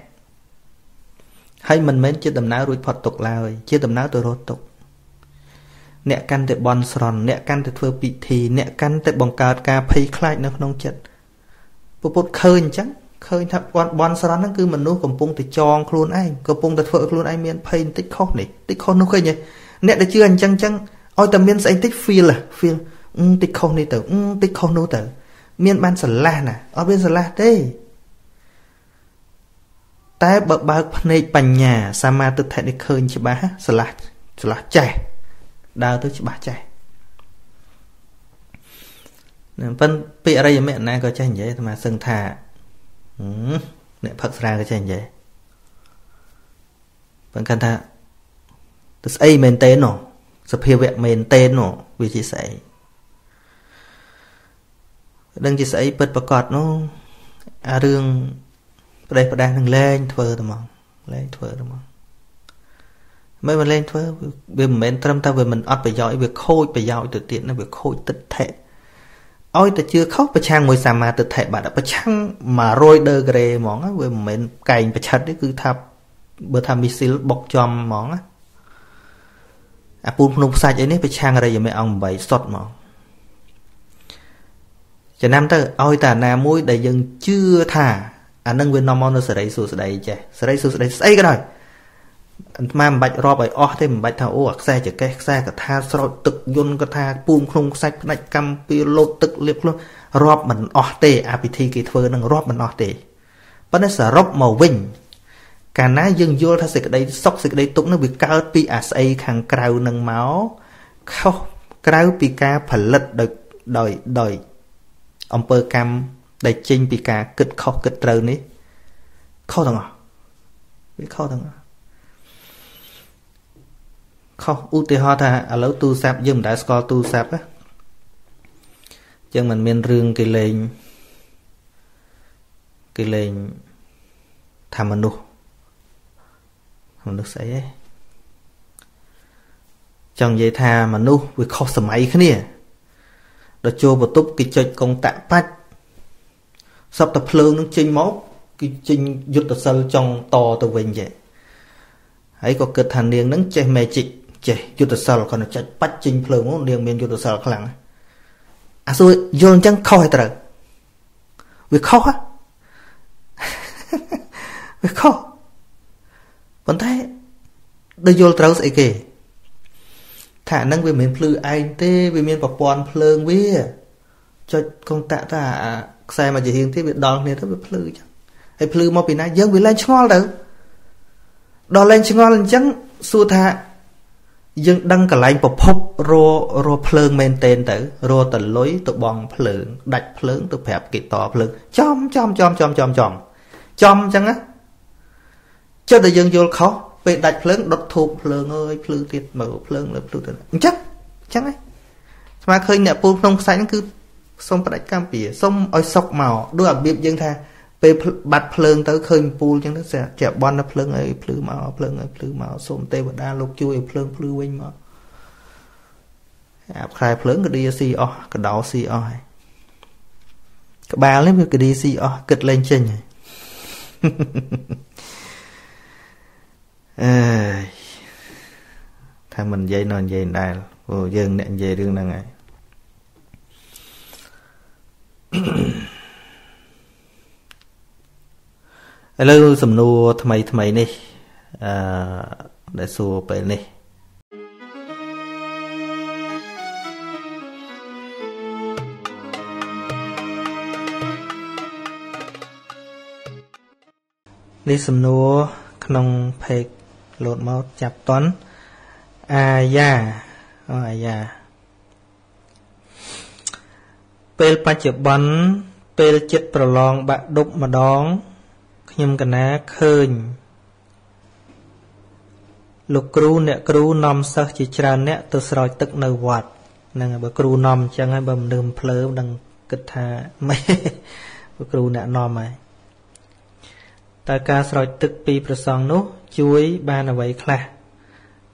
ហើយមិនមែនជាដំណើររួចផុតទុកឡើយជាដំណើរទៅរត់ទុកអ្នកកាន់តែបន់ស្រន់អ្នកកាន់តែធ្វើពិធីអ្នកកាន់តែបង្កើតការភ័យខ្លាចនៅក្នុងចិត្តពពុទ្ធឃើញអញ្ចឹងឃើញថាគាត់បន់ស្រន់ហ្នឹងគឺមនុស្សកំពុងតែចងខ្លួនឯងកំពុងតែធ្វើឲ្យខ្លួនឯងមានភ័យបន្តិចខុសនេះតិចខុសនោះឃើញទេ អ្នកដែលជឿអញ្ចឹងអញ្ចឹងឲ្យតែមានស្អីតិច feel feel តិចខុសនេះទៅតិចខុសនោះទៅ មានបានស្រឡះណាអត់មានស្រឡះទេតែបើបើកភ្នែកបញ្ញាសមាទិដ្ឋិនេះឃើញច្បាស់ឆ្លាស់ឆ្លាស់ចេះដើរទៅច្បាស់ចេះនឹងប៉ិនពាក្យអរិយមគ្គណាក៏ចេះនិយាយអាសឹងថាអ្នកផឹកស្រាក៏ចេះនិយាយប៉ុន្តែគាត់ថា ទៅស្អីមែនទេនោះសភាវៈមែនតេននោះវាជាស្អីដឹងជាស្អីពិតប្រកបនោះអារឿងប្រេះប្រដាស់នឹងលែងធ្វើទៅហ្មងលែងធ្វើទៅហ្មងមិនមកលែងធ្វើវាមិនមែនត្រឹមតែវាមិនអត់ប្រយោជន៍វាខូចប្រយោជន៍ទៅទៀតណាវាខូចទឹកថេឲ្យតែជឿខុសប្រឆាំងមួយសមាទិដ្ឋិបាត់ប្រឆាំង100ដឺក្រេហ្មងវាមិនមែនកែងប្រឆិតទេគឺថាបើថាមីស៊ីលបុកចំហ្មង អាពូនភ្នំផ្សាច់អីនេះប្រឆាំងអរិយមេអង្គ8សុតហ្មងចំណាំទៅឲ្យតែណាមួយដែលយើងជឿថាអានឹងវានាំមកនៅសេរីសួស្តីចេះសេរីសួស្តីស្អីក៏ដោយអាត្មាមិនបាច់រាប់ឲ្យអស់ទេមិនបាច់ថាអូអាខ្សែចកេះខ្សែកថាស្រោចទឹកយន្តកថាពូមក្នុងខ្សាច់ផ្ដាច់កម្មពីលោតទឹកលៀបខ្លួនរាប់មិនអស់ទេអាពិធីគេធ្វើនឹងរាប់មិនអស់ទេប៉ុន្តែសរុបមកវិញ កាលណាយើងយល់ថាសេចក្តីសុខសេចក្តីទុក្ខនឹងវាកើតពីអាស្អីខាងក្រៅនឹងមកខុសក្រៅពីការផលិតដោយដោយដោយអំពើកម្មដែលចេញពីការគិតខុសគិតត្រូវនេះខុសទាំងអស់វាខុសទាំងអស់ខុសឧទាហរណ៍ថាឥឡូវទូរស័ព្ទយើងមិនដែលស្គាល់ទូរស័ព្ទណាចឹងมันមានរឿងគេលេងគេលេងថាមនុស្ស មនុស្សស្អីហ៎ចង់និយាយថាមនុស្សវាខុសសម័យគ្នាដល់ចូលបន្ទប់គេចុចកុងតាក់បាច់សពតភ្លើងនឹងចេញមកគឺចេញយុទ្ធសិលចង់តទៅវិញចេះហើយក៏គិតថានាងនឹងចេះ magic ចេះយុទ្ធសិលគាត់ចាច់បាច់ចេញភ្លើងនាងមានយុទ្ធសិលខ្លាំងអាសួរយល់អញ្ចឹងខុសហើយត្រូវវាខុសវាខុស ប៉ុន្តែដូចយល់ត្រូវស្អីគេថាអានឹងវាមិនមែនភ្លឺឯងទេវាមានប្រព័ន្ធភ្លើងវាចុចកុងតាក់ថាអាខ្សែមួយជារៀងទៀតវាដល់គ្នាទៅវាភ្លឺអញ្ចឹងហើយភ្លឺមកពីណាយើងវាលែងឆ្ងល់ទៅដល់លែងឆ្ងល់អញ្ចឹងសួរថាយើងដឹងកន្លែងប្រភពររភ្លើងមែនតែនទៅរតលុយទៅបងភ្លើង ដាច់ភ្លើងទៅប្រាប់គេតភ្លើងចំចំចំចំចំចំចំអញ្ចឹងណា ចិត្តដែលយើងយល់ខុសពេលដាច់ភ្លើងដុតធូបភ្លើងអើយភ្លឺទៀតមើលភ្លើងលើភ្លឺទៀតអញ្ចឹងអញ្ចឹងហ៎ស្មើឃើញអ្នកពូលក្នុងខ្សាច់ហ្នឹងគឺសុំផ្ដាច់កម្មពីសុំឲ្យសុកមកដូចរបៀបយើងថាពេលបាត់ភ្លើងទៅឃើញពូលអញ្ចឹងទៅជាបន់នៅភ្លើងអីភ្លឺមកភ្លើងអីភ្លឺមកសូមទេវតាលោកជួយឲ្យភ្លើងភ្លឺវិញមកអាខ្សែភ្លើងក៏ឌីស៊ីអស់កដោស៊ីអស់ហើយក្បាលនេះវាក៏ឌីស៊ីអស់គិតលេងចេញហើយ អើយថាមិននិយាយនៅនិយាយដែរព្រោះយើងអ្នកនិយាយរឿងហ្នឹងហើយឥឡូវសំណួរថ្មីថ្មីនេះអឺដែលសួរពេលនេះនេះសំណួរក្នុង page លោតមកចាប់តន់អាយ៉ាអូអាយ៉ាពេលបច្ចុប្បន្នពេលចិត្តប្រឡងបាក់ដប់ម្ដង ខ្ញុំកណាឃើញលោកគ្រូអ្នកគ្រូនាំសិស្សជាច្រើនអ្នកទៅស្រោចទឹកនៅវត្តហ្នឹងបើគ្រូនាំអញ្ចឹងហើយបើមិននឹមភ្លើមនឹងគិតថាម៉េចបើគ្រូអ្នកនាំហើយ តើការស្រោចទឹកពីប្រសងនោះ ជួយបានអ្វីខ្លះ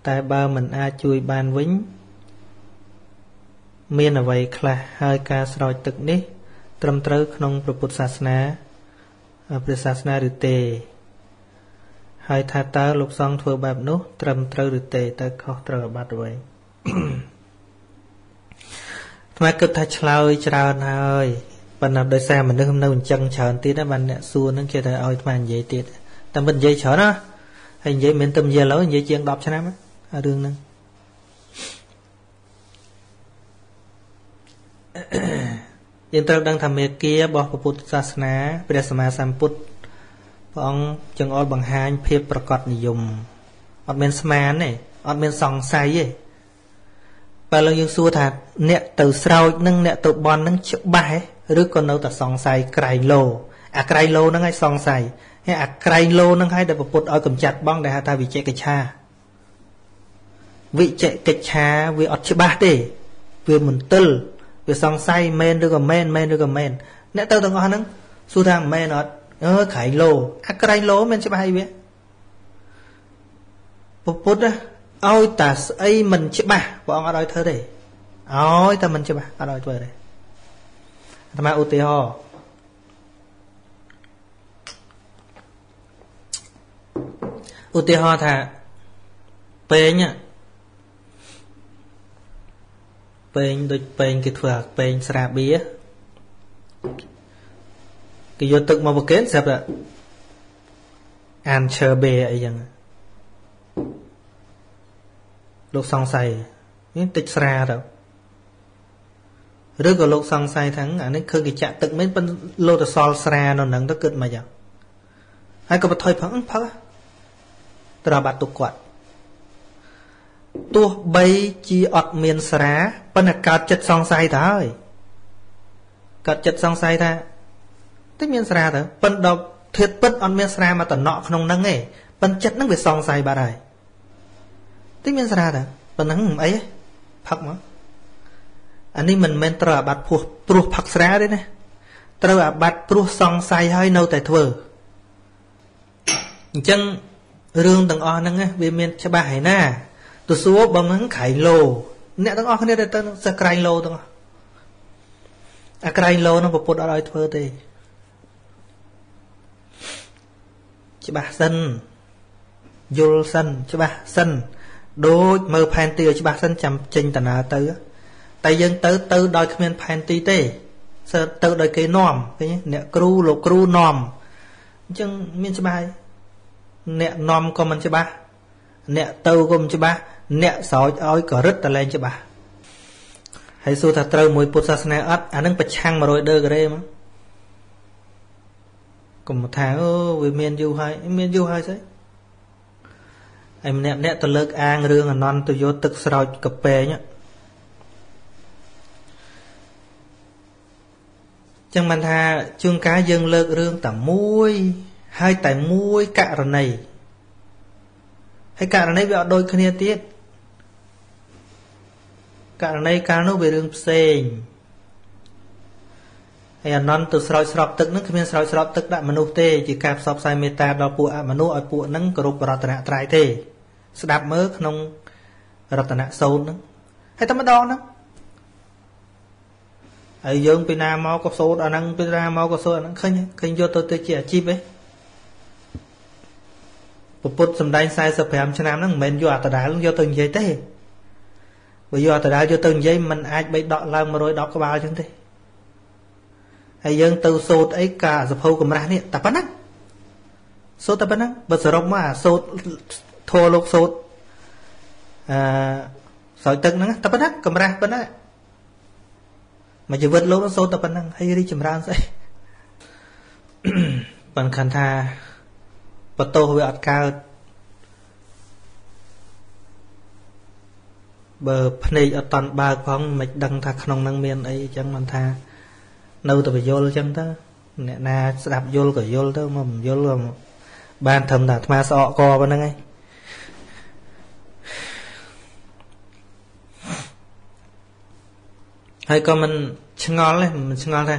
តែបើមិនអាចជួយបានវិញ មានអ្វីខ្លះហើយការស្រោចទឹកនេះ ត្រឹមត្រូវក្នុងព្រះពុទ្ធសាសនាព្រះសាសនាឬទេ ហើយថាតើលោកសង្ឃធ្វើបែបនោះ ត្រឹមត្រូវឬទេតើខុសត្រូវអាបត្តិអ្វីថ្មគិតថាឆ្លើយច្រើនហើយ ប៉ុន្តែដោយសារមនុស្សនៅអញ្ចឹងច្រើនទៀតណាបានអ្នកសួរនឹងគេទៅឲ្យថ្មនិយាយទៀតតែមិននិយាយច្រើនណាហើយនិយាយមិនទៅនិយាយឥឡូវនិយាយជាង10ឆ្នាំអារឿងហ្នឹងយើងត្រូវដឹងថាមេគារបស់ពុទ្ធសាសនាព្រះសម្មាសម្ពុទ្ធព្រះអង្គចង្អុលបង្ហាញភាពប្រកបនិយមអត់មានស្មានទេអត់មានសង្ស័យទេបើលើយើងសួរថាអ្នកទៅស្រោចនឹងអ្នកទៅបន់នឹងច្បាស់ ឬក៏នៅតែសង្ស័យក្រែងលោអាក្រែងលោហ្នឹងឲ្យសង្ស័យហើយអាក្រែងលោហ្នឹងឲ្យដែលពុទ្ធឲ្យកម្ចាត់បងដែលហៅថាវិជិកិច្ឆាវិជ្ជកិច្ឆាវាអត់ច្បាស់ទេវាមន្ទិលវាសង្ស័យមែនឬក៏មែនមែនឬក៏មែនអ្នកទៅទាំងអស់ហ្នឹងសួរថាមែនអត់អឺក្រែងលោអាក្រែងលោមិនច្បាស់អីវាពុទ្ធឲ្យតាស្អីមិនច្បាស់ព្រះអង្គអត់ឲ្យធ្វើទេឲ្យតែមិនច្បាស់អត់ឲ្យធ្វើទេ អាត្មាឧទាហរណ៍ឧទាហរណ៍ថាពេងពេងដូចពេងគេធ្វើអាពេងស្រាបៀគេយកទឹកមកប្រគេនស្រាប់តែអានឈើបេអីចឹងលោកសង្ស័យនេះតិចស្រាទៅ ឬក៏លោកសង្ស័យថាអានេះឃើញគេចាក់ទឹកមែនប៉ុន្តែលោកទៅសល់ស្រានៅនឹងទៅគិតមិនយ៉ាងហើយក៏បថុយផឹកផឹកត្រូវបាត់ទុកគាត់ទោះបីជាអត់មានស្រាប៉ុន្តែកើតចិត្តសង្ស័យទៅហើយកើតចិត្តសង្ស័យថាតែមានស្រាទៅប៉ុន្តែដល់ធៀបពិតអត់មានស្រាមកតំណក់ក្នុងហ្នឹងទេប៉ុន្តែចិត្តហ្នឹងវាសង្ស័យបាត់ហើយតែមានស្រាទៅប៉ុណ្ណឹងមិនអីផឹកមក អានេះមិនមែនត្រូវអាបត្តិពោះព្រោះផឹកស្រាទេណាត្រូវអាបត្តិព្រោះសង្ស័យហើយនៅតែធ្វើអញ្ចឹងរឿងទាំងអស់ហ្នឹងវាមានច្បាស់ហើយណាទៅសួរបំហ្នឹងក្រែងលោ អ្នកទាំងអស់គ្នាទៅទៅសិស្សក្រែងលោទាំងអស់អាក្រែងលោហ្នឹងពពុទ្ធអត់ឲ្យធ្វើទេច្បាស់សិនយល់សិនច្បាស់សិនដូចមើលផែនទីឲ្យច្បាស់សិនចាំចេញដំណើរទៅ តែយើងទៅទៅដោយគ្មានផែនទីទេសើទៅដោយគេនាំឃើញអ្នកគ្រូលោកគ្រូនាំអញ្ចឹងមានច្បាស់ហើយអ្នកនាំក៏មិនច្បាស់អ្នកទៅក៏មិនច្បាស់អ្នកស្រោចឲ្យក៏រឹតតលែងច្បាស់ហើយសួរថាត្រូវមួយពុទ្ធសាសនាអត់អានឹងប្រឆាំង100ដឺការ៉េមកកុំថាអូវាមានយូរហើយមានយូរហើយស្អីហើយម្នាក់ម្នាក់ទៅលើកអាងរឿងអនន្តយោទឹកស្រោចកពេង ចឹងមិនថាជួនកាលយើងលើករឿងតែមួយហើយតែមួយករណីហើយករណីវាអត់ដូចគ្នាទៀតករណីកាលនោះវារឿងផ្សេងហើយអនន្តទៅស្រោចស្រពទឹកនឹងគ្មានស្រោចស្រពទឹកដាក់មនុស្សទេជាការផ្សព្វផ្សាយមេត្តាដល់ពួកអមនុស្សឲ្យពួកនឹងគោរពរតនត្រ័យទេ ស្ដាប់មើលក្នុងរតនសូត្រហ្នឹងហើយតែម្ដងហ្នឹង ហើយយើងពីណាមកក៏សូត្រអាហ្នឹងពីណាមកក៏សូត្រអាហ្នឹងឃើញឃើញយកទៅទៅជាអាជីពឯងពុទ្ធសំដែង45ឆ្នាំហ្នឹងមិនមែនយកអត្តដាលយកទៅនិយាយទេបើយកអត្តដាលយកទៅនិយាយมันអាចបីដកឡើង110ក្បាលចឹងទេហើយយើងទៅសូត្រអីការសភៅកម្រាស់នេះតែប៉ុណ្ណឹងសូត្រតែប៉ុណ្ណឹងបើសរុបមកអាសូត្រធัวលោកសូត្រអឺស្រោចទឹកហ្នឹងតែប៉ុណ្ណឹងកម្រាស់ប៉ុណ្ណឹង មកជីវិតលោកសូត្រតែប៉ុណ្ណឹងហើយរីចម្រើនស្អីប៉ុន្តែខាន់ថាបតោវាអត់កើតបើភ្នែកអត់តន់បើកផងមិនដឹងថាក្នុងនឹងមានអីអញ្ចឹងមិនថា នៅតែបញ្យល់អញ្ចឹងទៅអ្នកណាស្ដាប់យល់ក៏យល់ទៅមកមិនយល់ក៏បានត្រឹមតែអាត្មាស្អកកប៉ុណ្្នឹងឯង ហើយក៏មិនឆ្ងល់ទេមិនឆ្ងល់ថា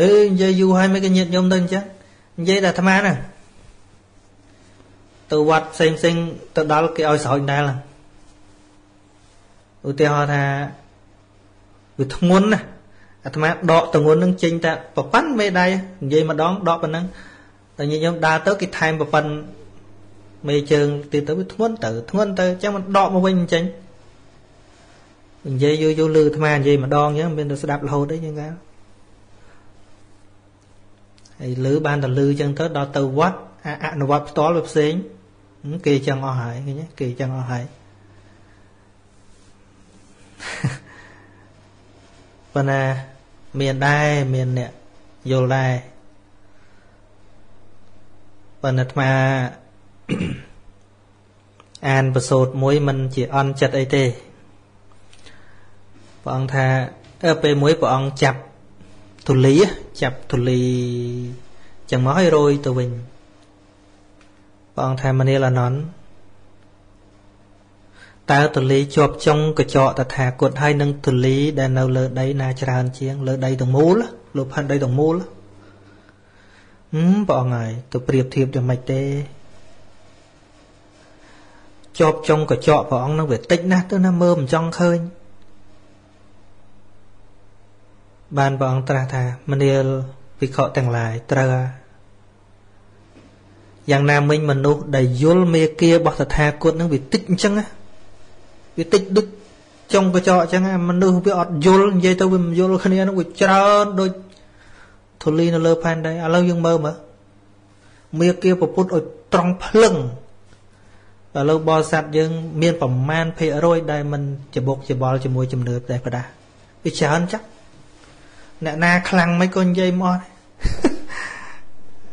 អឺនិយាយយូរហើយមិនក៏ញាតញោមទៅអញ្ចឹងនិយាយតែអាត្មាណាទៅវត្តផ្សេងផ្សេងទៅដល់គេឲ្យស្រោចដែលឧទាហរណ៍ថាវាធ្ងន់ណាអាត្មាដកទងន់នឹងចេញតែប្រប៉ាន់មេដៃនិយាយម្ដងដកប៉ុណ្ណឹងតែញញោមដើរទៅគេថែមប្រប៉ាន់មេជើងទៀតទៅវាធ្ងន់ទៅធ្ងន់ទៅអញ្ចឹងមិនដកមកវិញអញ្ចឹង និយាយយូរយូរលឺអាត្មានិយាយម្ដងអញ្ចឹងមានតែស្ដាប់រហូតទេអញ្ចឹងហើយលឺបានតែលឺអញ្ចឹងទៅដល់ទៅវត្តអនុវត្តផ្ទាល់វាផ្សេងគេចឹងអស់ហើយឃើញគេចឹងអស់ហើយប៉ុន្តែមានដែរមានអ្នកយល់ដែរប៉ុន្តែអាត្មាអានប្រសូតមួយមិនជាអន់ចិត្តអីទេ ព្រះអង្គថាអើពេលមួយព្រះអង្គចាប់ទូលីចាប់ទូលីចឹងមកឲ្យរយទៅវិញព្រះអង្គថាមនាលអនន្តតើទលីជាប់ចុងកញ្ចក់តថាគតហើយនឹងទលីដែលនៅលើដីណាច្រើនជាង លើដីទាំងមូលលើផែនដីទាំងមូលហឹមបងអង្គហើយទៅប្រៀបធៀបយ៉ាងម៉េចទេជាប់ចុងកញ្ចក់ព្រះអង្គនឹងវាតិចណាស់ទៅណាមើលមិនចង់ឃើញ បានព្រះអង្គត្រាស់ថាមនាលវិខទាំងឡាយត្រូវយ៉ាងណាមិញមនុស្សដែលយល់មេគារបស់តថាគតនឹងវាតិចអញ្ចឹងវាតិចដូចចុងកញ្ចក់អញ្ចឹងមនុស្សវាអត់យល់និយាយទៅវាមិនយល់គ្នានឹងវាច្រើនដូចធូលីនៅលើផែនដីឥឡូវយើងមើលមើលមេគាប្រពុតឲ្យត្រង់ភ្លឹងឥឡូវបរិស័ទយើងមានប្រមាណភាគរយដែលมันច្បុកច្បល់ជាមួយជំនឿតែប្រដាវាច្រើនចាក់ អ្នកណាខ្លាំងមិនក៏និយាយមក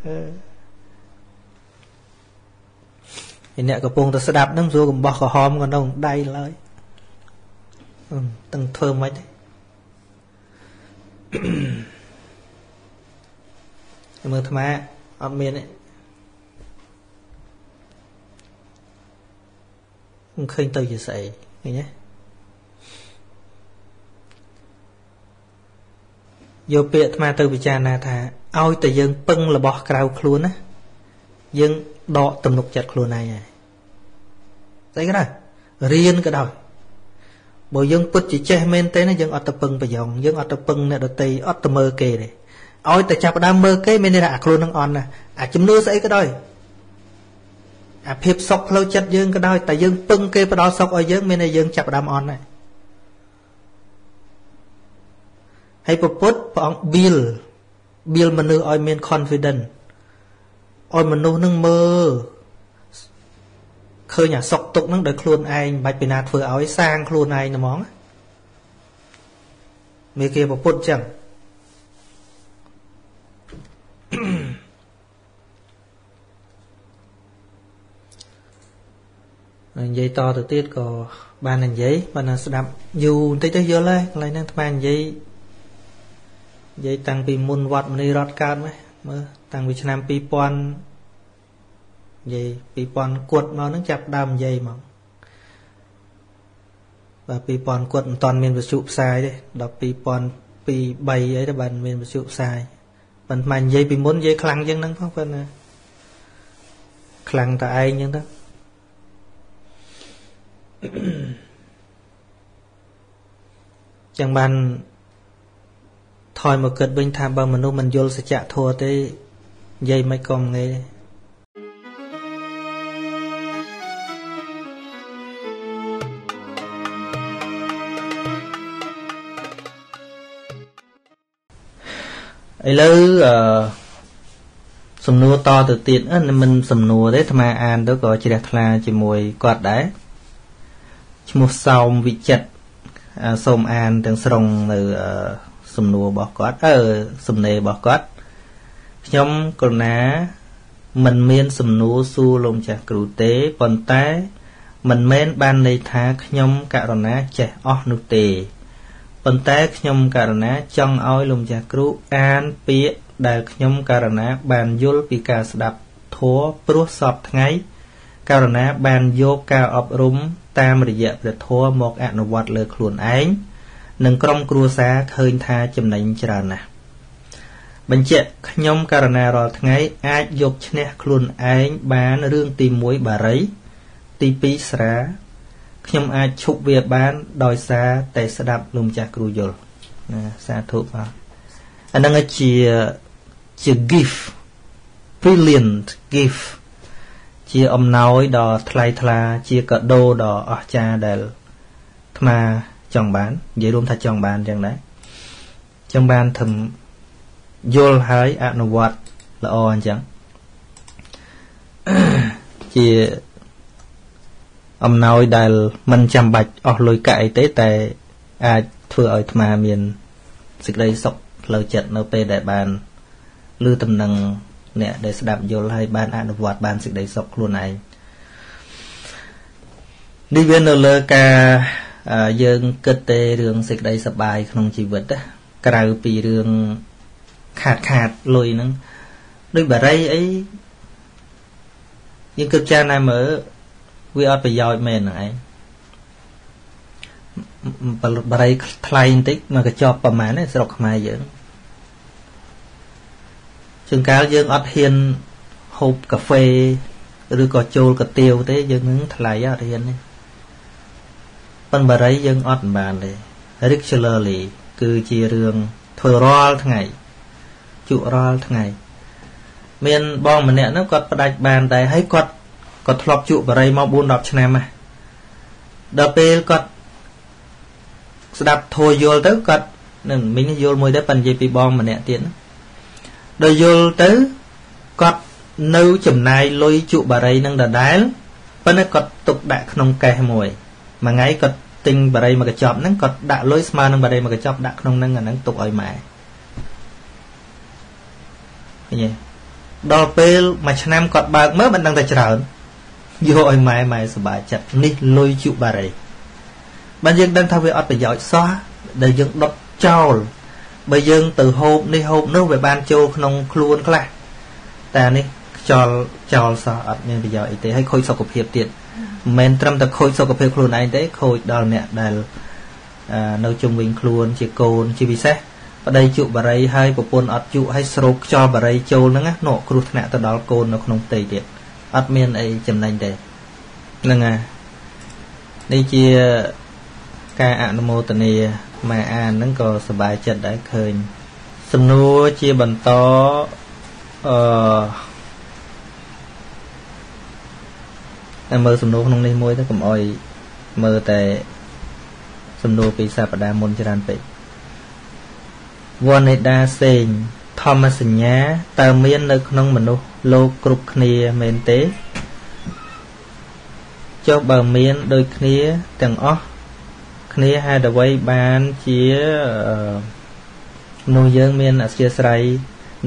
អឺអ្នកកំពុងតែស្ដាប់នឹងសួរកំបោះក្រហមក៏នៅដៃឡើយទាំងធ្វើមិនទេមើលអាត្មាអត់មានទេមិនឃើញទៅជាស្អីឃើញទេ យកពាក្យអាត្មាទៅពិចារណាថាឲ្យតែយើងពឹងរបស់ក្រៅខ្លួនណាយើងដកទំនុកចិត្តខ្លួនឯងហើយស្អីក៏ដោយរៀនក៏ដោយបើយើងពិតជាចេះមែនទេណាយើងអត់ទៅពឹងប្រយ៉ងយើងអត់ទៅពឹងអ្នកដតីអត់ទៅមើលគេទេឲ្យតែចាប់ដើមមើលគេមានន័យថាអាខ្លួននឹងអន់ណាអាជំនឿស្អីក៏ដោយអាភាពសុខផ្លូវចិត្តយើងក៏ដោយតែយើងពឹងគេផ្ដល់សុខឲ្យយើងមានន័យយើងចាប់ដើមអន់ដែរ ហើយពពុទ្ធព្រះអង្គ build build មនុស្សឲ្យមាន confidence ឲ្យមនុស្សនឹងមើលឃើញអាសុកទុកនឹងដោយខ្លួនឯងមិនបាច់ពីណាធ្វើឲ្យសាងខ្លួនឯងហ្មងមេគាពពុទ្ធចឹងនិយាយតទៅទៀតក៏បាននិយាយបានស្ដាប់យូរបន្តិចទៅយល់ហើយកន្លែងហ្នឹងថ្មនិយាយ និយាយតាំងពីមុនវត្តមនីរតកើតមកមើលតាំងពីឆ្នាំ2000និយាយ2000គត់មកហ្នឹងចាប់ដើមនិយាយមកបាទ2000គត់មិនតាន់មានវិទ្យុផ្សាយទេដល់2002 3អីទៅបានមានវិទ្យុផ្សាយប៉ុន្តែនិយាយពីមុននិយាយខ្លាំងជាងហ្នឹងផងប៉ុន្តែខ្លាំងតែឯងចឹងទៅចឹងបាន ថយមកគិតវិញថាបើមនុស្សមិនយល់សច្ចធម៌ទេនិយាយមិនក៏ងាយឥឡូវអឺសំណួរតទៅទៀតមិនសំណួរទេអាត្មាអានទៅក៏ជ្រះថ្លាជាមួយគាត់ដែរឈ្មោះសោមវិចិត្រសូមអានទាំងស្រុងនៅ សំណួររបស់គាត់អឺសំណេររបស់គាត់ខ្ញុំករុណា មិនមានសំណួរសួរលោកម្ចាស់គ្រូទេប៉ុន្តែមិនមែនបានន័យថាខ្ញុំករុណាចេះអស់នោះទេប៉ុន្តែខ្ញុំករុណាចង់ឲ្យលោកម្ចាស់គ្រូអានពាក្យដែលខ្ញុំករណាបានយល់ពីការស្ដាប់ធัวព្រោះសពថ្ងៃករណាបានយកការអប់រំតាមរយៈព្រះធម៌មកអនុវត្តលើខ្លួនឯង និងក្រុមគ្រួសារឃើញថាចំណេញច្រើនណាស់បញ្ជាក់ខ្ញុំករណារាល់ថ្ងៃអាចយកឈ្នះខ្លួនឯងបានរឿងទី1បារីទី2ស្រាខ្ញុំអាចឈប់វាបានដោយសារតែស្ដាប់លោកម្ចាស់គ្រូយល់ណាសាធុបាទអានឹងជាជា gift brilliant gift ជាអំណោយដ៏ថ្លៃថ្លាជាកាដូដ៏អស្ចារ្យដែលអាត្មា ចង់បាននិយាយរួមថាចង់បានចឹងដែរចង់បានធ្វើយល់ហើយអនុវត្តល្អអញ្ចឹងជាអំណោយដែលមិនចាំបាច់អស់លុយកាក់អីទេតែអាចធ្វើឲ្យអាត្មាមានសេចក្តីសុខផ្លូវចិត្តនៅពេលដែលបានឮដំណឹងអ្នកដែលស្ដាប់យល់ហើយបានអនុវត្តបានសេចក្តីសុខខ្លួនឯងនេះវានៅលើការ យើងគិតទេរឿងសេចក្តីសប្បាយក្នុងជីវិតណាក្រៅពីរឿងខាតខាតលុយហ្នឹងដូចបារីអីយើងគិតចារណាមើលវាអត់ប្រយោជន៍មែនហ្នឹងឯងបរិយថ្លៃបន្តិចមកកញ្ចប់ប្រហែលស្រុកខ្មែរយើងជួនកាលយើងអត់ហ៊ានហូបកាហ្វេឬក៏ចូលកាទៀវទេយើងនឹងថ្លៃអត់ហ៊ានទេ ប៉ុន្តែបរិយយើងអត់បានទេ regularly គឺជារឿងធ្វើរាល់ថ្ងៃជក់រាល់ថ្ងៃ មានបងម្នាក់ហ្នឹងគាត់ផ្ដាច់បានដែរហើយគាត់គាត់ធ្លាប់ជក់បរិយមក4 10ឆ្នាំហ្នឹងដល់ពេលគាត់ស្ដាប់ធัวយល់ទៅគាត់នឹងមិញយល់មួយទៅប៉ិននិយាយពីបងម្នាក់ទៀតដល់យល់ទៅគាត់នៅចំណាយលុយជក់បារីនឹងដដែលប៉ុន្តែគាត់ទុកដាក់ក្នុងកេសមួយមួយថ្ងៃគាត់ ទិញបារីមកកញ្ចប់ហ្នឹងគាត់ដាក់លុយស្មើនឹងបារីមកកញ្ចប់ដាក់ក្នុងហ្នឹងអាហ្នឹងទុកឲ្យម៉ែឃើញទេដល់ពេលមួយឆ្នាំគាត់បើកមើលមិនដឹងតែច្រើនយកឲ្យម៉ែម៉ែសុបាយចិត្តនេះលុយជក់បារីបើយើងដឹងថាវាអត់ប្រយោជន៍សោះដែលយើងដុតចោលបើយើងទៅហូបនេះហូបនោះវាបានចូលក្នុងខ្លួនខ្លះតែនេះខ្យល់ចោលសោះអត់មានប្រយោជន៍អីទេហើយខូចសុខភាពទៀត មិនមែនត្រឹមតែខូចសុខភាពខ្លួនឯងទេខូចដល់អ្នកដែលនៅជុំវិញខ្លួនជាកូនជាពិសេសប្តីជក់បារីហើយប្រពន្ធអត់ជក់ហើយស្រូបខ្យល់បារីចូលហ្នឹងណានោះគ្រោះថ្នាក់ទៅដល់កូននៅក្នុងផ្ទៃទៀតអត់មានអីចំណេញទេហ្នឹងហើយនេះជាការអនុមោទនាមកអានហ្នឹងក៏សប្បាយចិត្តដែរឃើញសំណួរជាបន្តអឺ តែមើលសំណួរក្នុងនេះមួយទៅកុំអោយមើលតែសំណួរពីសប្តាហ៍មុនច្រើនពេកវណ្ណេដាសេងធម្មសញ្ញាតើមាននៅក្នុងមនុស្សលោកគ្រប់គ្នាមែនទេចុះបើមានដូចគ្នាទាំងអស់គ្នាហេតុអ្វីបានជានោះយើងមានអធិស្រ័យ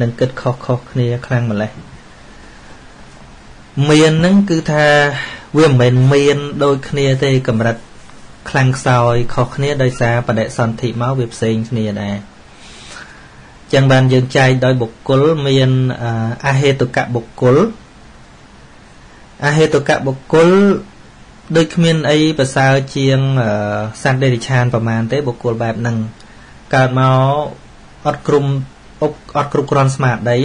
នឹងគិតខុសខុសគ្នាខ្លាំងម្លេះ មាននឹងគឺថាវាមិនមែនមានដូចគ្នាទេកម្រិតខ្លាំងខ្សោយខុសគ្នាដោយសារបដិសន្ធិមកវាផ្សេងគ្នាដែរចឹងបានយើងចែកដោយបុគ្គលមានអហេតុកៈបុគ្គលអហេតុកៈបុគ្គលដូចគ្មានអីប្រសើរជាងសត្វដេរិឆានប្រមាណទេបុគ្គលបែបហ្នឹងកើតមកអត់ក្រុមអុកអត់គ្រប់គ្រាន់ស្មារតី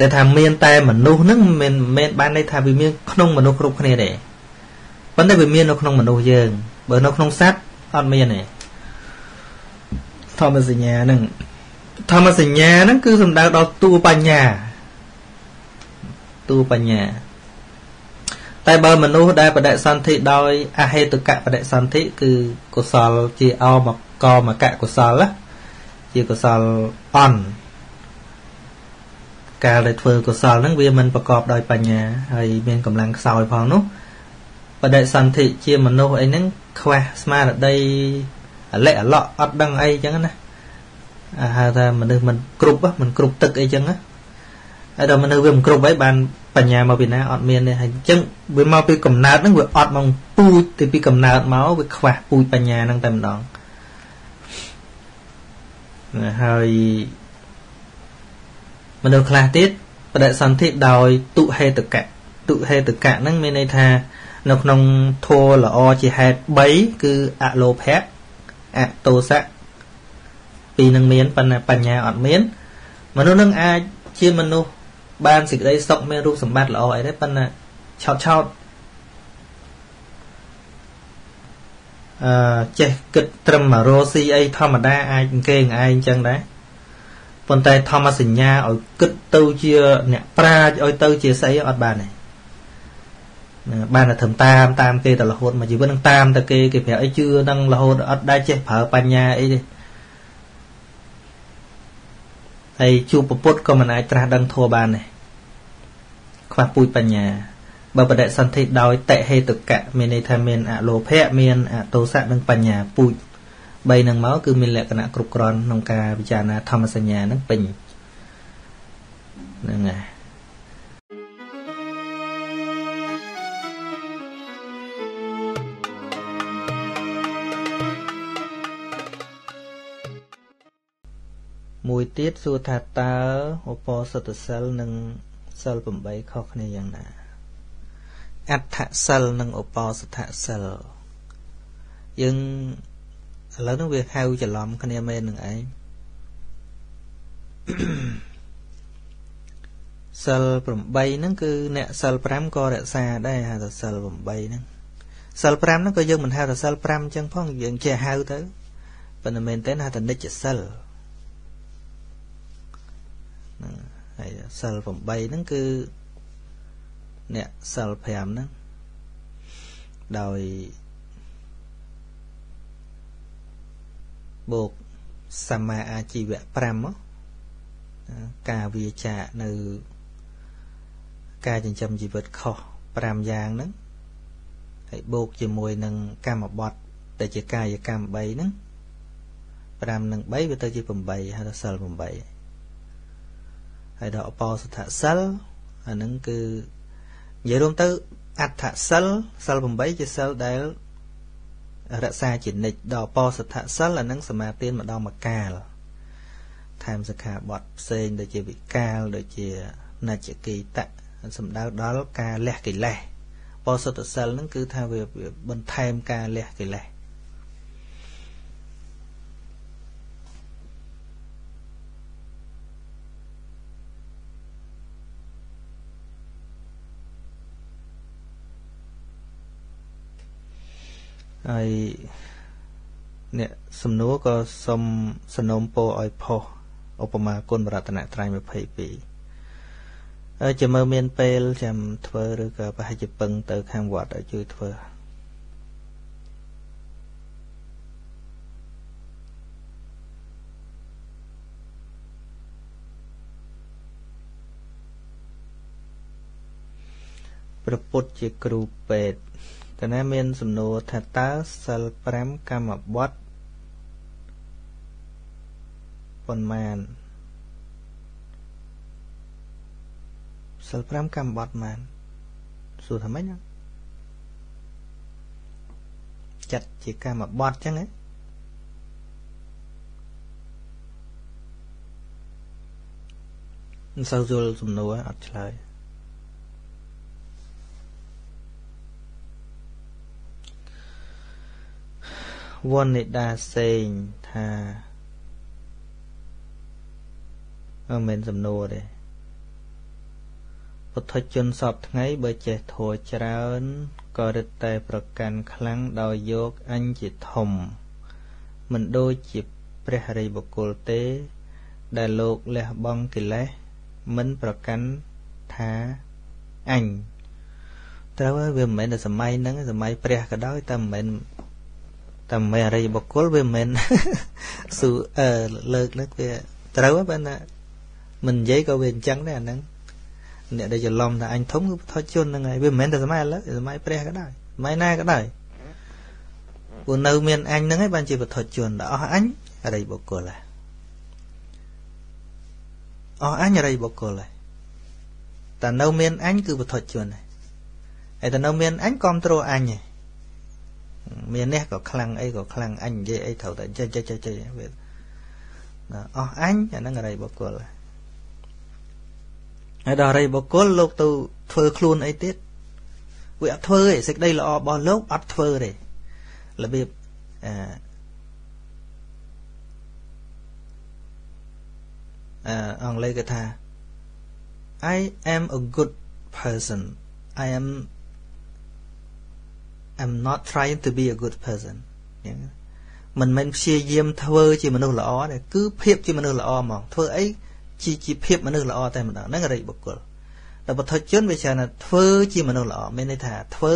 ដែលថាមានតែមនុស្សហ្នឹងមិនមែនបានន័យថាវាមានក្នុងមនុស្សគ្រប់គ្នាទេប៉ុន្តែវាមាននៅក្នុងមនុស្សយើង បើនៅក្នុងសត្វអត់មានទេធម្មសញ្ញាហ្នឹងធម្មសញ្ញាហ្នឹងគឺសំដៅដល់តួបញ្ញាតួបញ្ញា តែបើមនុស្សដែលបដិសន្ធិដោយអហេតុកៈបដិសន្ធិគឺកុសលជាអមកមកៈកុសល ជាកុសលអន់ ការដែលធ្វើកុសលហ្នឹងវាមិនប្រកបដោយបញ្ញាហើយមានកម្លាំងខ្សោយផងនោះបដិសន្ធិជាមនុស្សអីហ្នឹងខ្វះស្មារតីអលិអឡក់អត់ដឹងអីចឹងណាហៅថាមនុស្សមិនគ្រប់មិនគ្រប់ទឹកអីចឹងណាហើយដល់មនុស្សវាមិនគ្រប់អីបានបញ្ញាមកពីណាអត់មានទេហើយអញ្ចឹងវាមកពីកំណើតហ្នឹងវាអត់មកពូជទៅពីកំណើតមកវាខ្វះពូជបញ្ញាហ្នឹងតែម្ដងហើយ មនុស្សខ្លះទៀតបដិសន្ធិដោយទុហេតុកៈទុហេតុកៈហ្នឹងមានន័យថានៅក្នុងធัวល្អជាហេតុ3គឺអលោភៈអតោសៈពីនឹងមានប៉ុន្តែបញ្ញាអត់មាន មនុស្សនឹងអាចជាមនុស្សបានសេចក្តីសុខមានរូបសម្បត្តិល្អអីទេប៉ុន្តែឆោតឆោតអឺចេះគិតត្រឹមរស់ស៊ីអីធម្មតាអាចអង្គេងឯងចឹងដែរ ប៉ុន្តែធម្មសញ្ញាឲ្យគិតទៅជាអ្នកប្រាជ្ញឲ្យទៅជាស្អីអត់បានទេបានតែធ្វើតាមតាមគេតែរហូតមកជីវិតនឹងតាមតែគេគេប្រាប់អីជឿនឹងរហូតអត់ដែរចេះប្រើបញ្ញាអីទេហើយជួបពុទ្ធក៏មិនអាចត្រាស់ដឹងធัวបានដែរខ្វះពូជបញ្ញាបើបដិសន្ធិដោយតេហេតុកៈមានន័យថាមានអលោភៈមានអតោសៈនិងបញ្ញាពូជ 3នឹងមកគឺមានលក្ខណៈគ្រប់គ្រាន់ក្នុងការពិចារណាធម្មសញ្ញានឹងពេញហ្នឹងហើយមួយទៀតសួរថាតើឧបោសថសិលនិងសិល8ខុសគ្នាយ៉ាងណាអដ្ឋសិលនិងឧបោសថសិលយើង ឥឡូវហ្នឹងវាហៅច្រឡំគ្នាមែននឹងឯងសិល8ហ្នឹងគឺអ្នកសិល5ក៏រក្សាដែរហៅថាសិល8ហ្នឹងសិល5ហ្នឹងក៏យើងមិនហៅថាសិល5អញ្ចឹងផងយើងចេះហៅទៅប៉ុន្តែមែនតើហៅថានិច្ចសិលហ្នឹងហើយសិល8ហ្នឹងគឺអ្នកសិល5ហ្នឹងដោយ បូកសមាអាជីវៈ5ការវាចានៅការចិញ្ចឹមជីវិតខុស5យ៉ាងហ្នឹងហើយបូកជាមួយនឹងកម្មបត្តិដែលជាកាយកម្ម3ហ្នឹង5និង3វាទៅជា8ហៅថាសិល8ហើយដល់អបោសថសិលអាហ្នឹងគឺនិយាយរួមទៅអដ្ឋសិលសិល8ជាសិលដែល រក្សាជានិច្ចដល់អបោសថសិលអាហ្នឹងសមាទានម្ដងមកកាលថែមសិក្ខាបទផ្សេងដូចជាវិកាលដូចជានច្ចគិតៈសំដៅដល់ការលះកិលេសបោសុទ្ធសិលហ្នឹងគឺថាវាបន្ថែមការលះកិលេស ហើយអ្នកសំណួរក៏សុំសនំពោឲ្យផុសឧបមាគុណបរតនត្រ័យ22ជាមើលមានពេលចាំធ្វើឬក៏ប្រហែលជាពឹងទៅខាងវត្តឲ្យជួយធ្វើប្រពុតជាគ្រូពេទ្យ តើណាមានសំណួរថាតើសិល5កម្មបត្តិប៉ុន្មានសិល5កម្មបត្តិម៉ានសួរថាម៉េចណាចាត់ជាកម្មបត្តិចឹងហ៎មិនសូវយល់សំណួរអត់ឆ្លើយ វណ្ណិដាសេងថាអឺមិនសំណួរទេពុទ្ធជនសពថ្ងៃបើចេះធัวច្រើនក៏រឹតតែប្រកាន់ខ្លាំងដោយយកអញជាធំ មិនដូចជាព្រះរិយបុគ្គលទេ ដែលលោកលះបង់កិលេសមិនប្រកាន់ថាអញត្រូវហើយវាមិនមែនតែសម័យហ្នឹងសម័យព្រះក៏ដោយតែមិនមែន តែមិនមែនអរិយបុគ្គលវាមិនមែនស៊ូអឺលើកលើកវាត្រូវហើយបើណាមិននិយាយក៏វាអញ្ចឹងដែរអាហ្នឹងអ្នកដែលច្រឡំថាអញធំគឺថុជនហ្នឹងហើយវាមិនមែនតែសម័យឥឡូវសម័យព្រះក៏ដោយសម័យណាក៏ដោយព្រោះនៅមានអញហ្នឹងហើយបានជាបថុជនដល់អស់អញអរិយបុគ្គលហើយអស់អញអរិយបុគ្គលហើយតែនៅមានអញគឺបថុជនហើយហើយតែនៅមានអញគ្រប់គ្រងអញហើយ មាននេះក៏ខ្លាំងអីក៏ខ្លាំងអញនិយាយអីត្រូវតែចេះចេះចេះចេះវាអស់អញអាហ្នឹងអរិយបុគ្គលហើយហើយដល់រិយបុគ្គលលោកទៅធ្វើខ្លួនអីទៀតវាអត់ធ្វើទេសេចក្តីល្អរបស់លោកអត់ធ្វើទេរបៀបអឺអឺអង់គ្លេសគេថា I am a good person I am I'm not trying to be a good person យ៉ាងមិនមែនព្យាយាមធ្វើជាមនុស្សល្អទេគឺភាពជាមនុស្សល្អហ្មងធ្វើអីជាជាភាពមនុស្សល្អតែម្ដងហ្នឹងអរិយបុគ្គលតែបុថុជនវាច្រើនធ្វើជាមនុស្សល្អមានន័យថាធ្វើ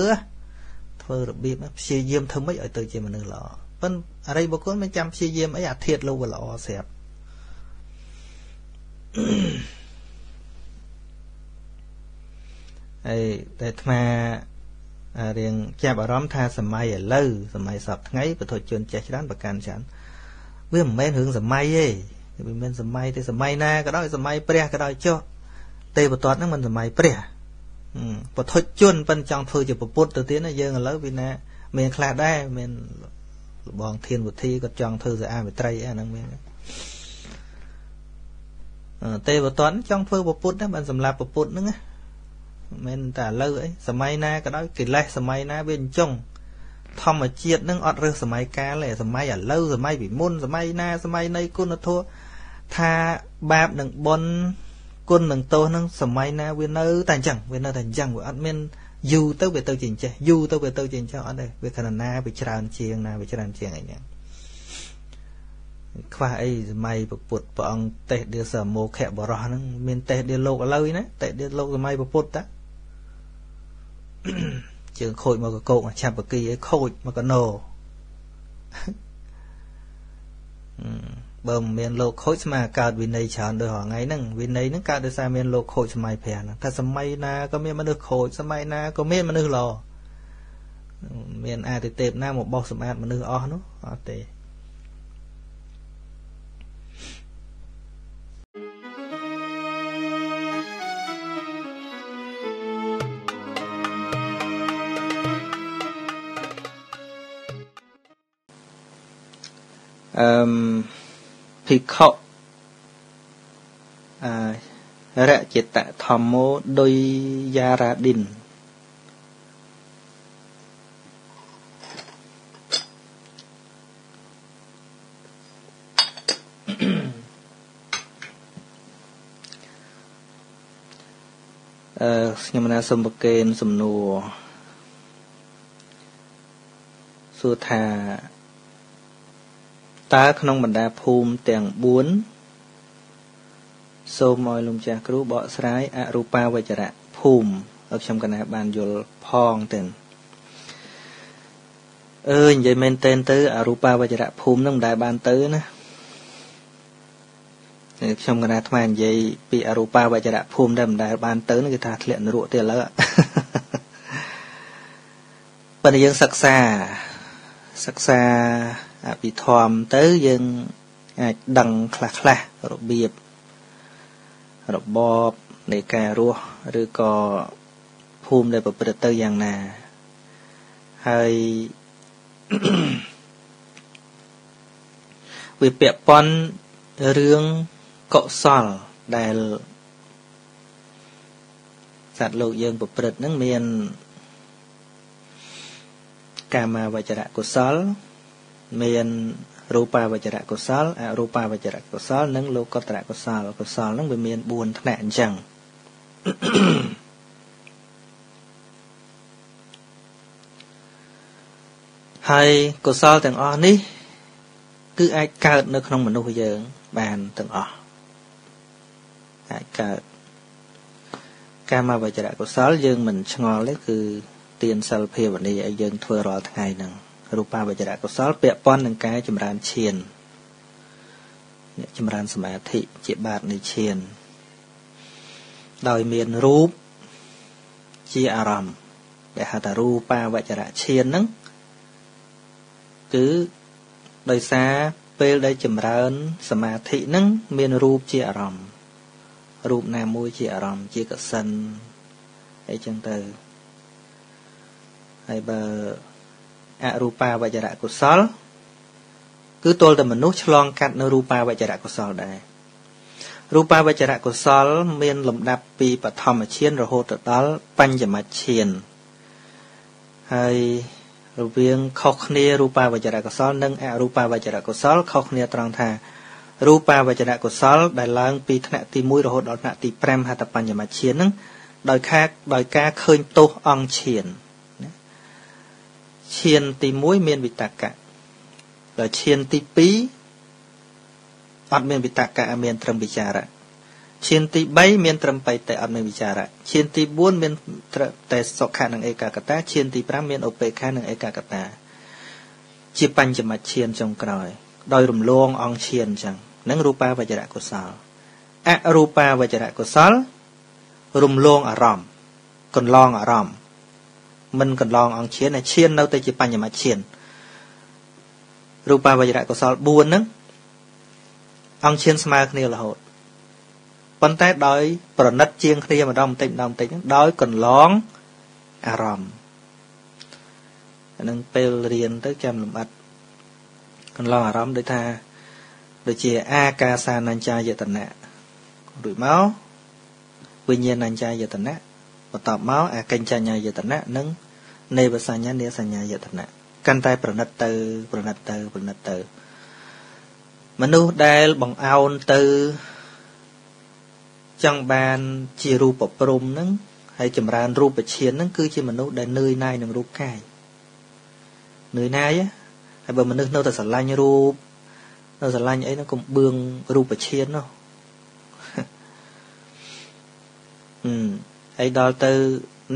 ធ្វើរបៀបព្យាយាមធ្វើម៉េចឲ្យទៅជាមនុស្សល្អប៉ុន្តែអរិយបុគ្គលមិនចាំព្យាយាមអីអាធិធលោកវាល្អស្រាប់ហើយតែអាត្មា រៀងចាប់អារម្មណ៍ថាសម័យឥឡូវសម័យសពថ្ងៃពុទ្ធជនចេះច្រើនប្រកាន់ច្រើនវាមិនមែនរឿងសម័យទេវាមិនសម័យទេសម័យណាក៏ដោយសម័យព្រះក៏ដោយចុះទេវទត្តហ្នឹងមិនសម័យព្រះពធុជនប៉ិនចង់ធ្វើជាពុទ្ធទៅទៀតណាយើងឥឡូវវាណាមានខ្លះដែរមានលបងធានវុធីក៏ចង់ធ្វើសាអាមិត្រីអាហ្នឹងមានទេវទត្តចង់ធ្វើពុទ្ធណាបានសម្រាប់ពុទ្ធហ្នឹងណា មិនតែឥឡូវអីសម័យណាក៏ដោយកិលេសសម័យណាវាអញ្ចឹងធម្មជាតិនឹងអត់រើសសម័យកាលទេសម័យឥឡូវសម័យពីមុនសម័យណាសម័យនៃគុណធម៌ថាបាបនិងបុណ្យគុណនិងទោសនឹងសម័យណាវានៅតែអញ្ចឹងវានៅតែអញ្ចឹងវាអត់មានយូរទៅវាទៅជាអញ្ចេះយូរទៅវាទៅជាអញ្ចឹងអត់ទេវាខណៈណាវាច្រើនជាងណាវាច្រើនជាងអីហ្នឹងខ្វះអីសម័យពុទ្ធព្រះអង្គតេះដៀសមោខៈបរោះហ្នឹងមានតេះដៀលោកឥឡូវណាតេះដៀលោកសម័យពុទ្ធតា ជើងខូចមកកកោកឆាប់បកីឲ្យខូចមកកណោបើមិនមានលោកខូចស្មើកើតវិន័យច្រើនដូចរាល់ថ្ងៃហ្នឹងវិន័យហ្នឹងកើតដោយសារមានលោកខូចសម័យព្រះហ្នឹងតែសម័យណាក៏មានមនុស្សខូចសម័យណាក៏មានមនុស្សល្អមានអាទិទេពណាមកបោះសម្អាតមនុស្សអស់នោះអត់ទេ អឺភិក្ខុអរជិតធម្មោដោយយារាឌិនអឺខ្ញុំណាសូមប្រកេនសំណួរសួរថា តើក្នុងបណ្ដាភូមិទាំង4សូមឲ្យលោកម្ចាស់គ្រូបកស្រាយអរូបាវចរៈភូមិឲ្យខ្ញុំកណាបានយល់ផងទៅអើនិយាយមែនតែនទៅអរូបាវចរៈភូមិនឹងមិនដែលបានទៅណាខ្ញុំកណាថ្មនិយាយពីអរូបាវចរៈភូមិដែលមិនដែលបានទៅគឺថាធ្លាក់នរកទៀតឥឡូវប៉ុន្តែយើងសិក្សាសិក្សា អភិធម្មទៅយើងអាចដឹងខ្លះខ្លះរបៀបរបបនៃការរស់ឬក៏ភូមិដែលប្រព្រឹត្តទៅយ៉ាងណាហើយវាពាក់ព័ន្ធរឿងកុសលដែលសត្វលោកយើងប្រព្រឹត្តនឹងមានកាមាវចរៈកុសល មានរូបាវចរៈកុសលអរូបាវចរៈកុសល និងលោកុត្តរកុសលកុសលនឹងវាមាន4ថ្នាក់អញ្ចឹងហើយកុសលទាំងអស់នេះ គឺអាចកើតនៅក្នុងមនុស្សយើង បានទាំងអស់អាចកើតកាមវចរៈកុសល យើងមិនឆ្ងល់ទេគឺទានសិលភាវនាឲ្យយើងធ្វើរាល់ថ្ងៃហ្នឹង រូបាវចរៈកុសលពាក់ព័ន្ធនឹងការចម្រើនឈានអ្នកចម្រើនសមាធិជាបាតនៃឈាន ដោយមានរូបជាអារម្មណ៍ដែលហៅថារូបាវចរៈឈានហ្នឹងគឺដោយសារពេលដែលចម្រើន សមាធិហ្នឹងមានរូបជាអារម្មណ៍រូបណាមួយជាអារម្មណ៍ជាកសិនអីចឹងទៅហើយបើ អរូបាវចរៈកុសល គឺទល់តែមនុស្សឆ្លងកាត់នៅរូបាវចរៈកុសលដែររូបាវចរៈកុសល មានលំដាប់ពីបឋមឈានរហូតទៅដល់បញ្ចមឈានហើយរវាងខុសគ្នារូបាវចរៈកុសល និងអរូបាវចរៈកុសលខុសគ្នាត្រង់ថារូបាវចរៈកុសល ដែលឡើងពីថ្នាក់ទី1រហូតដល់ថ្នាក់ទី5ហត្ថបញ្ញមឈាននឹងដោយខាកដោយការឃើញទោសអង្គឈាន ឈានទី1មានវិតកៈដល់ឈានទី2អត់មានវិតកៈមានត្រឹមវិចារៈឈានទី3មានត្រឹមបៃតេអត់មានវិចារៈឈានទី4មានតែសុខៈនិងឯកាកតាឈានទី5មានឧបេក្ខានិងឯកាកតា ជាបញ្ចមឈានចុងក្រោយ ដោយរំលងអង្គឈានអញ្ចឹងនឹងរូបាវចរៈកុសលអរូបាវចរៈកុសលរំលងអារម្មណ៍កន្លងអារម្មណ៍ មិនកន្លងអង្គឈានតែឈាននៅតែជាបញ្ញមឈានរូបាវចរៈកុសល4ហ្នឹងអង្គឈានស្មើគ្នារហូតប៉ុន្តែដោយ ប្រណិតជាងគ្នាម្ដងបន្តិចម្ដងបន្តិចហ្នឹងដោយកន្លងអារម្មណ៍អានឹងពេលរៀនទៅចាំលំអិតកន្លងអារម្មណ៍ដូចថាដូចជាអាកាសានញ្ចាយតនៈរួចមកវិញ្ញាណញ្ចាយតនៈបន្ទាប់មកអកិញ្ចញ្ញយតនៈនិង នេវសញ្ញានេសញ្ញាយតនៈកាន់តែប្រណិតទៅ ប្រណិតទៅប្រណិតទៅ មនុស្សដែលបង្អោនទៅចង់បានជារូបព្រំហ្នឹងហើយចម្រើនរូបឈានហ្នឹងគឺជាមនុស្សដែលនឿយណាយនឹងរូបកាយនឿយណាយហើយបើមនុស្សនៅតែស្រឡាញ់រូបនៅស្រឡាញ់អីហ្នឹងកុំបឿងរូបឈាននោះអឺហើយដល់ទៅ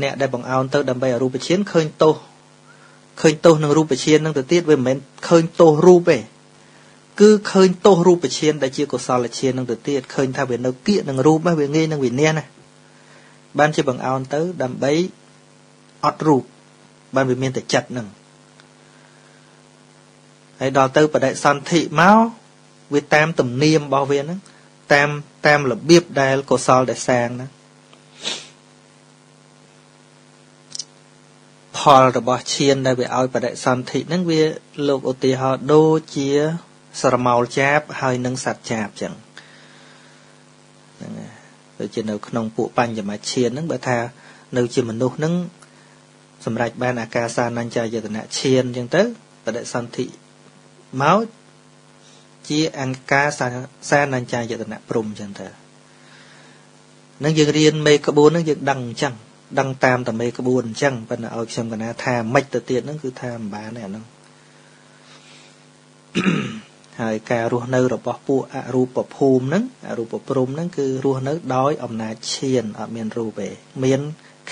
អ្នកដែលបង្អោនទៅដើម្បីឲ្យរូបឈានឃើញទោសឃើញទោសនឹងរូបឈាននឹងទៅទៀតវាមិនមែនឃើញទោសរូបទេគឺឃើញទោសរូបឈានដែលជាកុសលឈាននឹងទៅទៀតឃើញថាវានៅគៀកនឹងរូបហ្នឹងវាងាយនឹងវិញ្ញាណណាបានជាបង្អោនទៅដើម្បីអត់រូបបានវាមានតែចិត្តហ្នឹងហើយដល់ទៅបដិសន្ធិមកវាតាមទំនៀមរបស់វាហ្នឹងតាមតាមរបៀបដែលកុសលដែលសាងហ្នឹង ផលរបស់ឈានដែលវាឲ្យបដិសន្ធិហ្នឹងវាលោកឧទាហរណ៍ដូចជាស្រមោលចាបហើយនឹងសត្វចាបចឹងហ្នឹងដូចជានៅក្នុងពួកបញ្ញមឈានហ្នឹងបើថានៅជាមនុស្សហ្នឹងសម្រាប់បានអាការសានញ្ញយតនៈឈានចឹងទៅបដិសន្ធិមកជាអង្ការសានញ្ញយតនៈព្រំចឹងទៅនឹងយើងរៀនមេក្បួនហ្នឹងយើងដឹងអញ្ចឹង ដឹងតាមតែមេក្បួនអញ្ចឹងប៉ុន្តែឲ្យខ្ញុំកណាថាមិនទៅទៀតហ្នឹងគឺថាមិនបានទេអាហ្នឹងហើយការរស់នៅរបស់ពួកអរូបភូមិហ្នឹងអរូបព្រំហ្នឹងគឺរស់នៅដោយអំណាចឈានអត់មានរូបទេមាន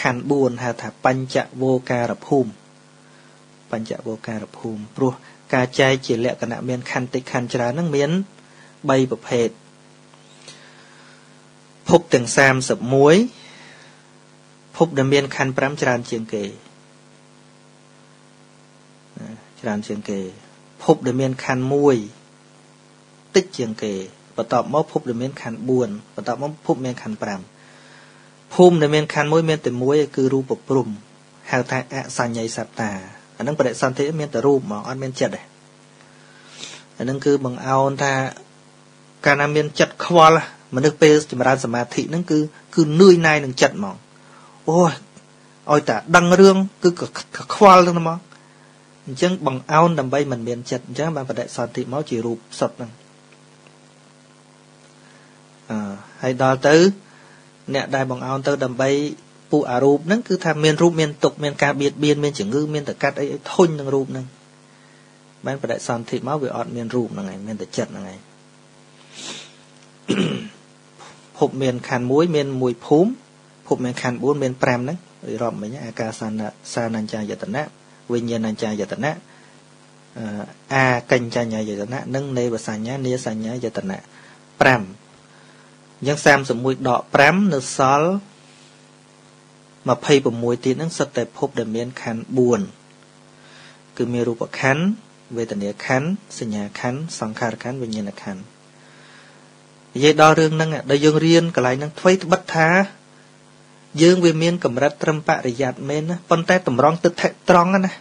ខណ្ឌ4ហៅថាបញ្ចវោការភូមិបញ្ចវោការភូមិព្រោះការចែកជាលក្ខណៈមានខណ្ឌតិចខណ្ឌច្រើនហ្នឹងមាន3ប្រភេទភពទាំង31 ភពដែលមានខណ្ឌ5ច្រើនជាងគេច្រើនជាងគេភពដែលមានខណ្ឌ1តិចជាងគេបន្ទាប់មកភពដែលមានខណ្ឌ4បន្ទាប់មកភពមានខណ្ឌ5ភូមិដែលមានខណ្ឌ1មានតែមួយគឺរូបព្រំហៅថាអសញ្ញ័យសត្តាអានឹងបដិសន្ធិមានតែរូបហ្មងអត់មានចិត្តទេអានឹងគឺបង្អោនថាកាលណាមានចិត្តខ្វល់មនុស្សពេលចម្រើនសមាធិហ្នឹងគឺគឺនឿយណាយនឹងចិត្តហ្មង អូយឲ្យតែដឹងរឿងគឺខ្វល់ហ្នឹងហ្មងអញ្ចឹងបង្អោនដើម្បីមិនមានចិត្តអញ្ចឹងបានបដិសន្ធិមកជារូបសុទ្ធហ្នឹងអឺហើយដល់ទៅ អ្នកដែលបង្អោនទៅដើម្បីពួកអារូបហ្នឹងគឺថាមានរូបមានទុកមានការបៀតបៀនមានជំងឺមានតកាត់អីឲ្យធុញនឹងរូបហ្នឹងបានបដិសន្ធិមកវាអត់មានរូបហ្នឹងឯងមានតែចិត្តហ្នឹងឯងភពមានខណ្ឌមួយមានមួយភូមិ ភពមានខណ្ឌ4មាន5ហ្នឹងរាប់មិញអាកាសានសានញ្ចាយតនៈវិញ្ញាណញ្ចាយតនៈអាកញ្ចញ្ញយតនៈនិងនេវសញ្ញានាសញ្ញាយតនៈ5អញ្ចឹង31ដក5នៅសល់26ទៀតហ្នឹងសុទ្ធតែភពដែលមានខណ្ឌ4គឺមានរូបខណ្ឌវេទនាខណ្ឌសញ្ញាខណ្ឌសង្ខារខណ្ឌវិញ្ញាណខណ្ឌនិយាយដល់រឿងហ្នឹងដែលយើងរៀនកន្លែងហ្នឹងធ្វើត្បិតថា យើងវាមានកម្រិតត្រឹមបរិយ័តមែនណាប៉ុន្តែតម្រង់ទឹកថេត្រង់ណា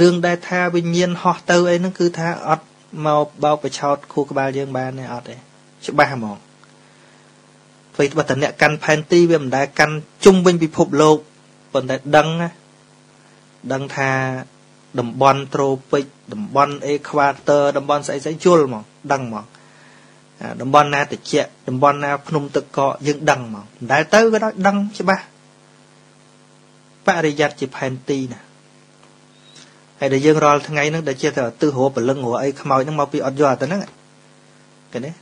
រឿងដែលថាវិញ្ញាណហោះទៅអីហ្នឹងគឺថាអត់មកបោកបឆោតខួរក្បាលយើងបានទេអត់ទេច្បាស់ហ្មងអ្វីត្បិតតែអ្នកកាន់ផែនទីវាមិនដែលកាន់ជុំវិញពិភពលោកប៉ុន្តែដឹងណាដឹងថាតំបន់ត្រូពិកតំបន់អេខ្វាទ័រតំបន់ស្អីស្អីជុលហ្មងដឹងហ្មង តំបន់ណាតិចតំបន់ណាភ្នំទឹកកកយើងដឹងហ្មងមិនដែលទៅក៏ដោយដឹងច្បាស់បរិយ័តជាផែនទីណាហើយដែលយើងរាល់ថ្ងៃហ្នឹងដែលជាតែទិសរពលឹងរអីខ្មោចហ្នឹងមកពីអត់យកអាទៅហ្នឹងឃើញទេ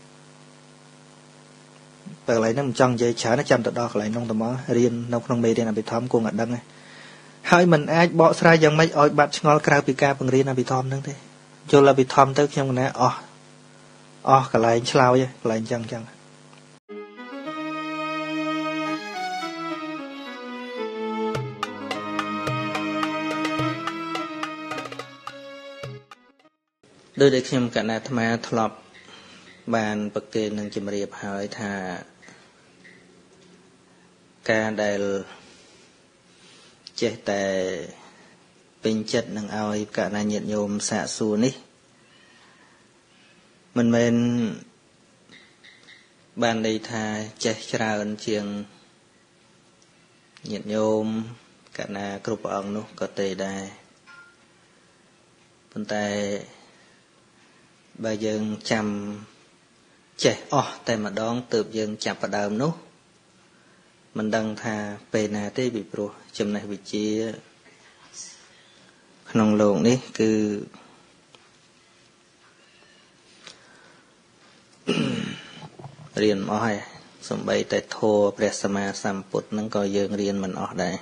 តែកន្លែងហ្នឹងមិនចង់និយាយច្រើនចាំទៅដល់កន្លែងហ្នឹងទៅមករៀននៅក្នុងមេរៀនអភិធម្មគង់តែដឹងហើយมันអាចបកស្រាយយ៉ាងម៉េចឲ្យបាត់ឆ្ងល់ក្រៅពីការបង្រៀនអភិធម្មហ្នឹងទេយល់អភិធម្មទៅខ្ញុំកណាអស់ អស់កន្លែងឆ្លោយកន្លែងចឹងចឹងដោយដែលខ្ញុំកណ្ណាអាត្មាធ្លាប់បានប្រកេននឹងជំរាបហើយថាការដែលចេះតែពេញចិត្តនឹងឲ្យកណ្ណាញាតញោមសាកសួរនេះ មិនមែនបានន័យថាចេះច្រើនជាងញាតិញោមកណាគ្រប់ព្រះអង្គនោះក៏ទេដែរប៉ុន្តែបើយើងចាំចេះអស់តែម្ដងទើបយើងចាប់ផ្ដើមនោះមិនដឹងថាពេលណាទេពីព្រោះចំណេះវិជ្ជាក្នុងលោកនេះគឺ រៀនអស់ហើយសំបីតែធម៌ព្រះសម្មាសម្ពុទ្ធហ្នឹងក៏យើងរៀនមិនអស់ដែរ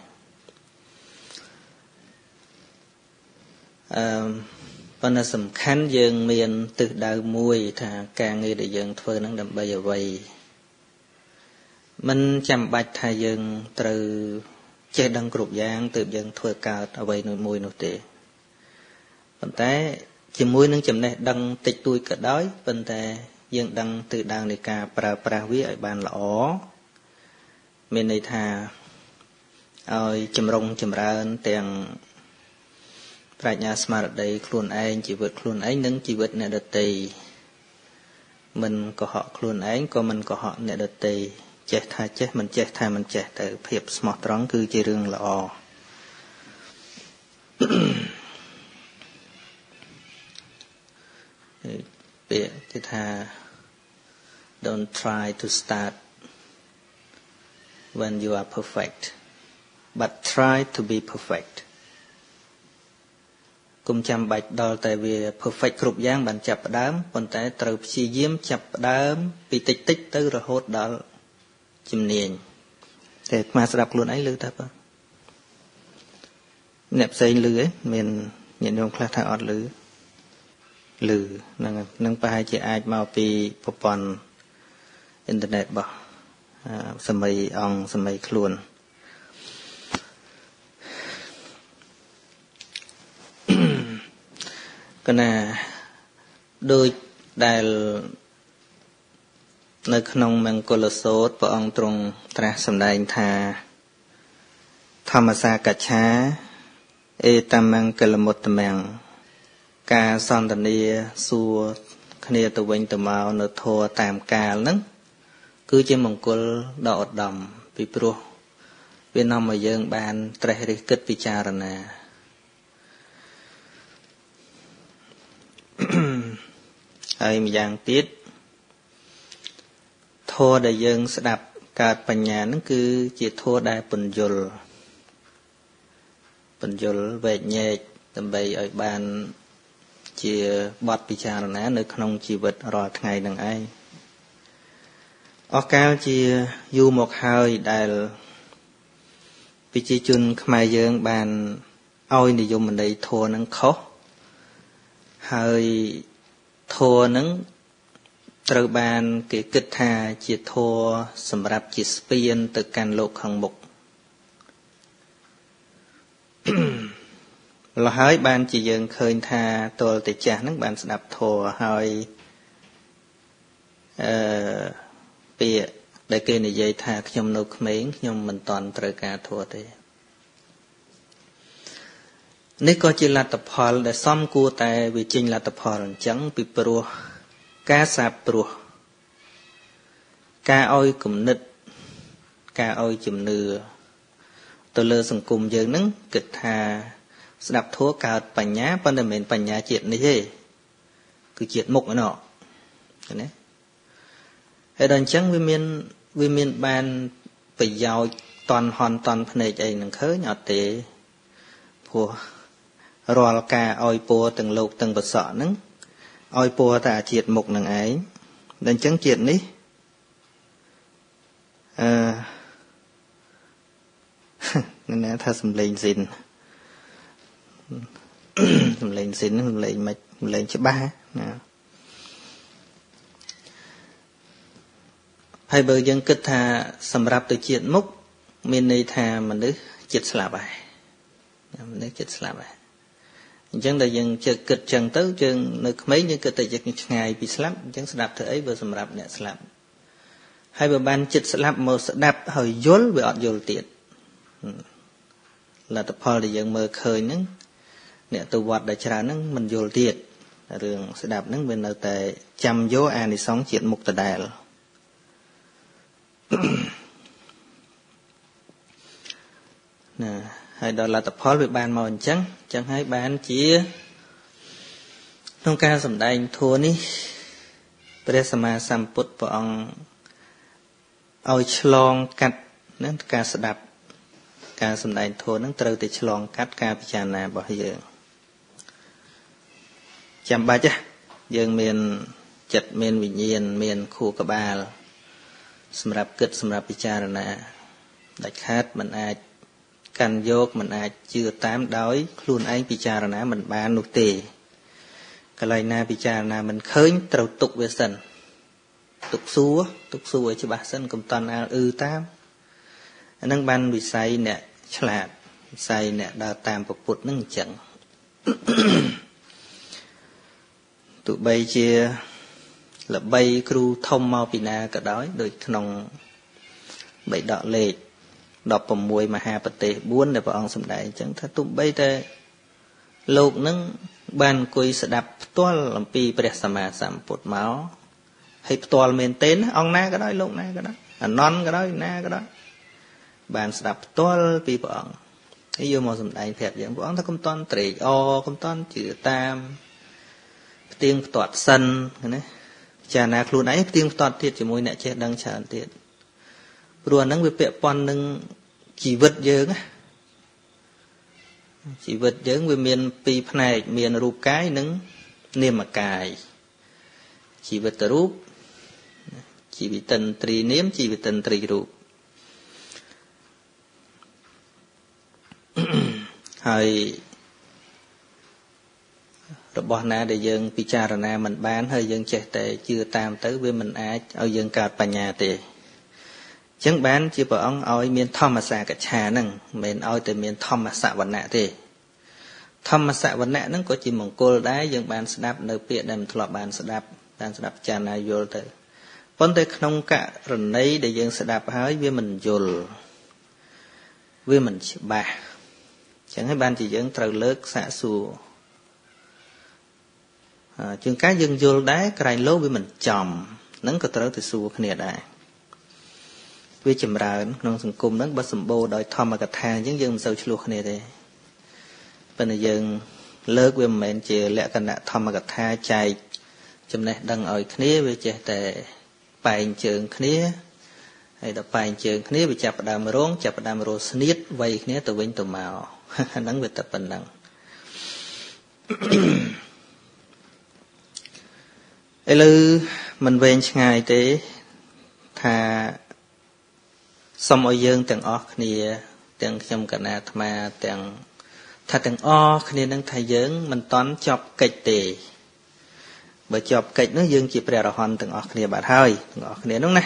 អឺប៉ុន្តែសំខាន់យើងមានទិសដៅមួយថាការងារដែលយើងធ្វើហ្នឹងដើម្បីអ្វីមិនចាំបាច់ថាយើងត្រូវចេះដឹងគ្រប់យ៉ាងទើបយើងធ្វើកើតអ្វីមួយនោះទេប៉ុន្តែជាមួយនឹងចំណេះដឹងតិចតួចក៏ដោយប៉ុន្តែ យើងដឹងទិសដៅនៃការប្រើប្រាស់វាឲ្យបានល្អមានន័យថាឲ្យចម្រុងចម្រើនទាំងប្រាជ្ញាស្មារតីខ្លួនឯងជីវិតខ្លួនឯងនិងជីវិតអ្នកដទៃមិនកុហកខ្លួនឯងក៏មិនកុហកអ្នកដទៃចេះថាចេះមិនចេះថាមិនចេះទៅភាពស្មោះត្រង់គឺជារឿងល្អ ពាក្យគេថា don't try to start when you are perfect but try to be perfect គុំចាំបាច់ដល់តែវា perfect គ្រប់យ៉ាងបានចាប់ផ្ដើមប៉ុន្តែត្រូវព្យាយាមចាប់ផ្ដើម ពីតិចតិចទៅរហូតដល់ជំនាញតែអាស្ដាប់ខ្លួនឯងលឺថាបើអ្នកផ្សេងលឺឯងមានញាតិញោមខ្លះថាអត់លឺ លឺហ្នឹងនឹងប្រហែលជាអាចមកពីប្រព័ន្ធអ៊ីនធឺណិតរបស់សម័យអង្គសម័យខ្លួនកណាដូចដែលនៅក្នុងមង្គលសោតព្រះអង្គទ្រង់ត្រាស់សម្ដែងថា ធម្មសាកច្ឆា អេតមង្គលមុត្តមង្គ ការសន្ទនាសួរគ្នាទៅវិញទៅមកនៅធัวតាមកាលហ្នឹងគឺជាមង្គលដ៏ឧត្តមពីព្រោះវានាំឲ្យយើងបានត្រេះរិះគិតពិចារណាហើយម្យ៉ាងទៀតធម៌ដែលយើងស្ដាប់កើតបញ្ញាហ្នឹងគឺជាធម៌ដែលពន្យល់ពន្យល់វែកញែកដើម្បីឲ្យបាន ជាបទពិចារណានៅក្នុងជីវិតរាល់ថ្ងៃនឹងឯងអស់កាលជាយូរមកហើយដែលប្រជាជនខ្មែរយើងបានឲ្យនិយមន័យធัวនឹងខុសហើយធัวនឹងត្រូវបានគេគិតថាជាធัวសម្រាប់ជាស្ពានទៅកាន់លោកខាងមុខ លះហើយបានជាយើងឃើញថាទល់តែចាស់ហ្នឹងបានស្ដាប់ធម៌ហើយអឺពាក្យដែលគេនិយាយថាខ្ញុំនៅក្មេងខ្ញុំមិនតន់ត្រូវការធម៌ទេនេះក៏ជាលទ្ធផល ដែលសំគួរតែវាចេញលទ្ធផលអញ្ចឹងពីព្រោះការសាបព្រោះការឲ្យគំនិត ការឲ្យជំនឿទៅលើសង្គមយើងនឹងគិតថា ស្ដាប់ធัวកើតបញ្ញាប៉ុន្តែមិនមែនបញ្ញាជាតិនេះទេគឺជាតិមុខឯណោះណាហើយដល់អញ្ចឹងវាមានវាមានបានប្រយោជន៍តន់ហន់តន់ភ្នែកអីនឹងឃើញអត់ទេព្រោះរាល់ការឲ្យពរទាំងលោកទាំងប្រសក់ហ្នឹងឲ្យពរតែអាជាតិមុខនឹងឯងដល់អញ្ចឹងជាតិនេះអឺណាថាសំលេងស៊ីន សំឡេងស៊ីនសំឡេងមិនសំឡេងច្បាស់ណាហើយបើយើងគិតថាសម្រាប់ទៅជាតិមុខមានន័យថាមនុស្សចិត្តស្លាប់ហើយមនុស្សចិត្តស្លាប់ហើយអញ្ចឹងដល់យើងជើគិតចឹងទៅយើងនៅក្មេងយើងគិតតែយើងឆ្ងាយពីស្លាប់អញ្ចឹងស្ដាប់ធ្វើអីបើសម្រាប់អ្នកស្លាប់ហើយបើបានចិត្តស្លាប់មកស្ដាប់ហើយយល់វាអត់យល់ទៀតលទ្ធផលដែលយើងមើលឃើញហ្នឹង អ្នកទៅវត្តដែលច្រើនហ្នឹងមិនយល់ទៀតរឿងស្ដាប់ហ្នឹងវានៅតែចាំយកអានិសង្សជាតិមុខដដែលណាហើយដល់លទ្ធផលវាបានមកអញ្ចឹងអញ្ចឹងហើយបានជាក្នុងការសម្ដែងធัวនេះព្រះសម្មាសម្ពុទ្ធព្រះអង្គឲ្យឆ្លងកាត់នឹងការស្ដាប់ការសម្ដែងធម៌នឹងត្រូវតែឆ្លងកាត់ការពិចារណារបស់យើង ចាំបាច់ណាយើងមានចិត្តមានវិញ្ញាណមានខួរក្បាល សម្រាប់គិតសម្រាប់ពិចារណាដាច់ខាតមិនអាចកាន់យកមិនអាចជឿតាមដោយ ខ្លួនឯងពិចារណាមិនបាននោះទេកន្លែងណាពិចារណាមិនឃើញត្រូវទុកវាសិនទុកសួរទុកសួរឲ្យច្បាស់សិនកំតន់អាលអឺតាមអានឹងបានវិស័យអ្នកឆ្លាតវិស័យអ្នកដើរតាមពុទ្ធនឹងអញ្ចឹង Mm-hmm. ទោះបីជាល្បីគ្រូធំមកពីណាក៏ដោយដូចក្នុងបៃដកលេខ16មហាប្រទេស4ដែលព្រះអង្គសម្ដែងអញ្ចឹងថាទោះបីតែលោកនឹងបានអង្គុយស្ដាប់ផ្ទាល់អំពីព្រះសម្មាសម្ពុទ្ធមកហើយផ្ទាល់មែនទេណាអង្គណាក៏ដោយលោកណាក៏ដោយអនន្តក៏ដោយណាក៏ដោយបានស្ដាប់ផ្ទាល់ពីព្រះអង្គហើយយកមកសម្ដែងប្រាប់យើងព្រះអង្គថាកុំតន់ត្រេកអរកុំតន់ជឿតាម ផ្ទៀងផ្ទាត់សិនណាចារណាខ្លួនឯងផ្ទៀងផ្ទាត់ទៀតជាមួយអ្នកចេះដឹងច្រើនទៀតព្រោះអានឹងវាពាក់ព័ន្ធនឹងជីវិតយើងណាជីវិតយើងវាមានពីរផ្នែកមានរូបកាយនិងនាមកាយជីវិតរូបជីវិតិនត្រីនាមជីវិតិនត្រីរូបហើយ របស់ណាដែលយើងពិចារណាមិនបានហើយយើងចេះតែជឿតាមទៅវាមិនអាចឲ្យយើងកើតបញ្ញាទេអញ្ចឹងបានជាព្រះអង្គឲ្យមានធម្មសាកច្ឆាហ្នឹងមិនមែនឲ្យតែមានធម្មសវណៈទេ ធម្មសវណៈហ្នឹងក៏ជាមង្គលដែរយើងបានស្ដាប់នៅពាក្យដែលមិនធ្លាប់បានស្ដាប់បានស្ដាប់ចារណាយល់ទៅប៉ុន្តែក្នុងករណីដែលយើងស្ដាប់ហើយវាមិនយល់វាមិនច្បាស់ចឹងហើយបានជាយើងត្រូវលើកសាកសួរ ជាងការយើងយល់ដែរក្រែងលោវាមិនចំហ្នឹងក៏ត្រូវទៅសួរគ្នាដែរវាចម្រើនក្នុងសង្គមហ្នឹងបើសម្បូរដោយធម្មកថាអញ្ចឹងយើងមិនសូវឆ្លោះគ្នាទេប៉ុន្តែយើងលើកវាមិនមែនជាលក្ខណៈធម្មកថាចែកចំណេះដឹងឲ្យគ្នាវាចេះតែបែងជើងគ្នាហើយដល់បែងជើងគ្នាវាចាប់ផ្ដើមរងចាប់ផ្ដើមរស់ស្នៀតវៃគ្នាទៅវិញទៅមកហ្នឹងវាតែប៉ុណ្ណឹង ឥឡូវមិនវែងឆ្ងាយទេថាសូមឲ្យយើងទាំងអស់គ្នា ទាំងខ្ញុំកណាអាត្មាទាំងថាទាំងអស់គ្នានឹងថាយើងមិនតន់ចប់កិច្ចទេបើចប់កិច្ចនោះយើងជាព្រះរហន្តទាំងអស់គ្នាបាត់ហើយទាំងអស់គ្នានោះណា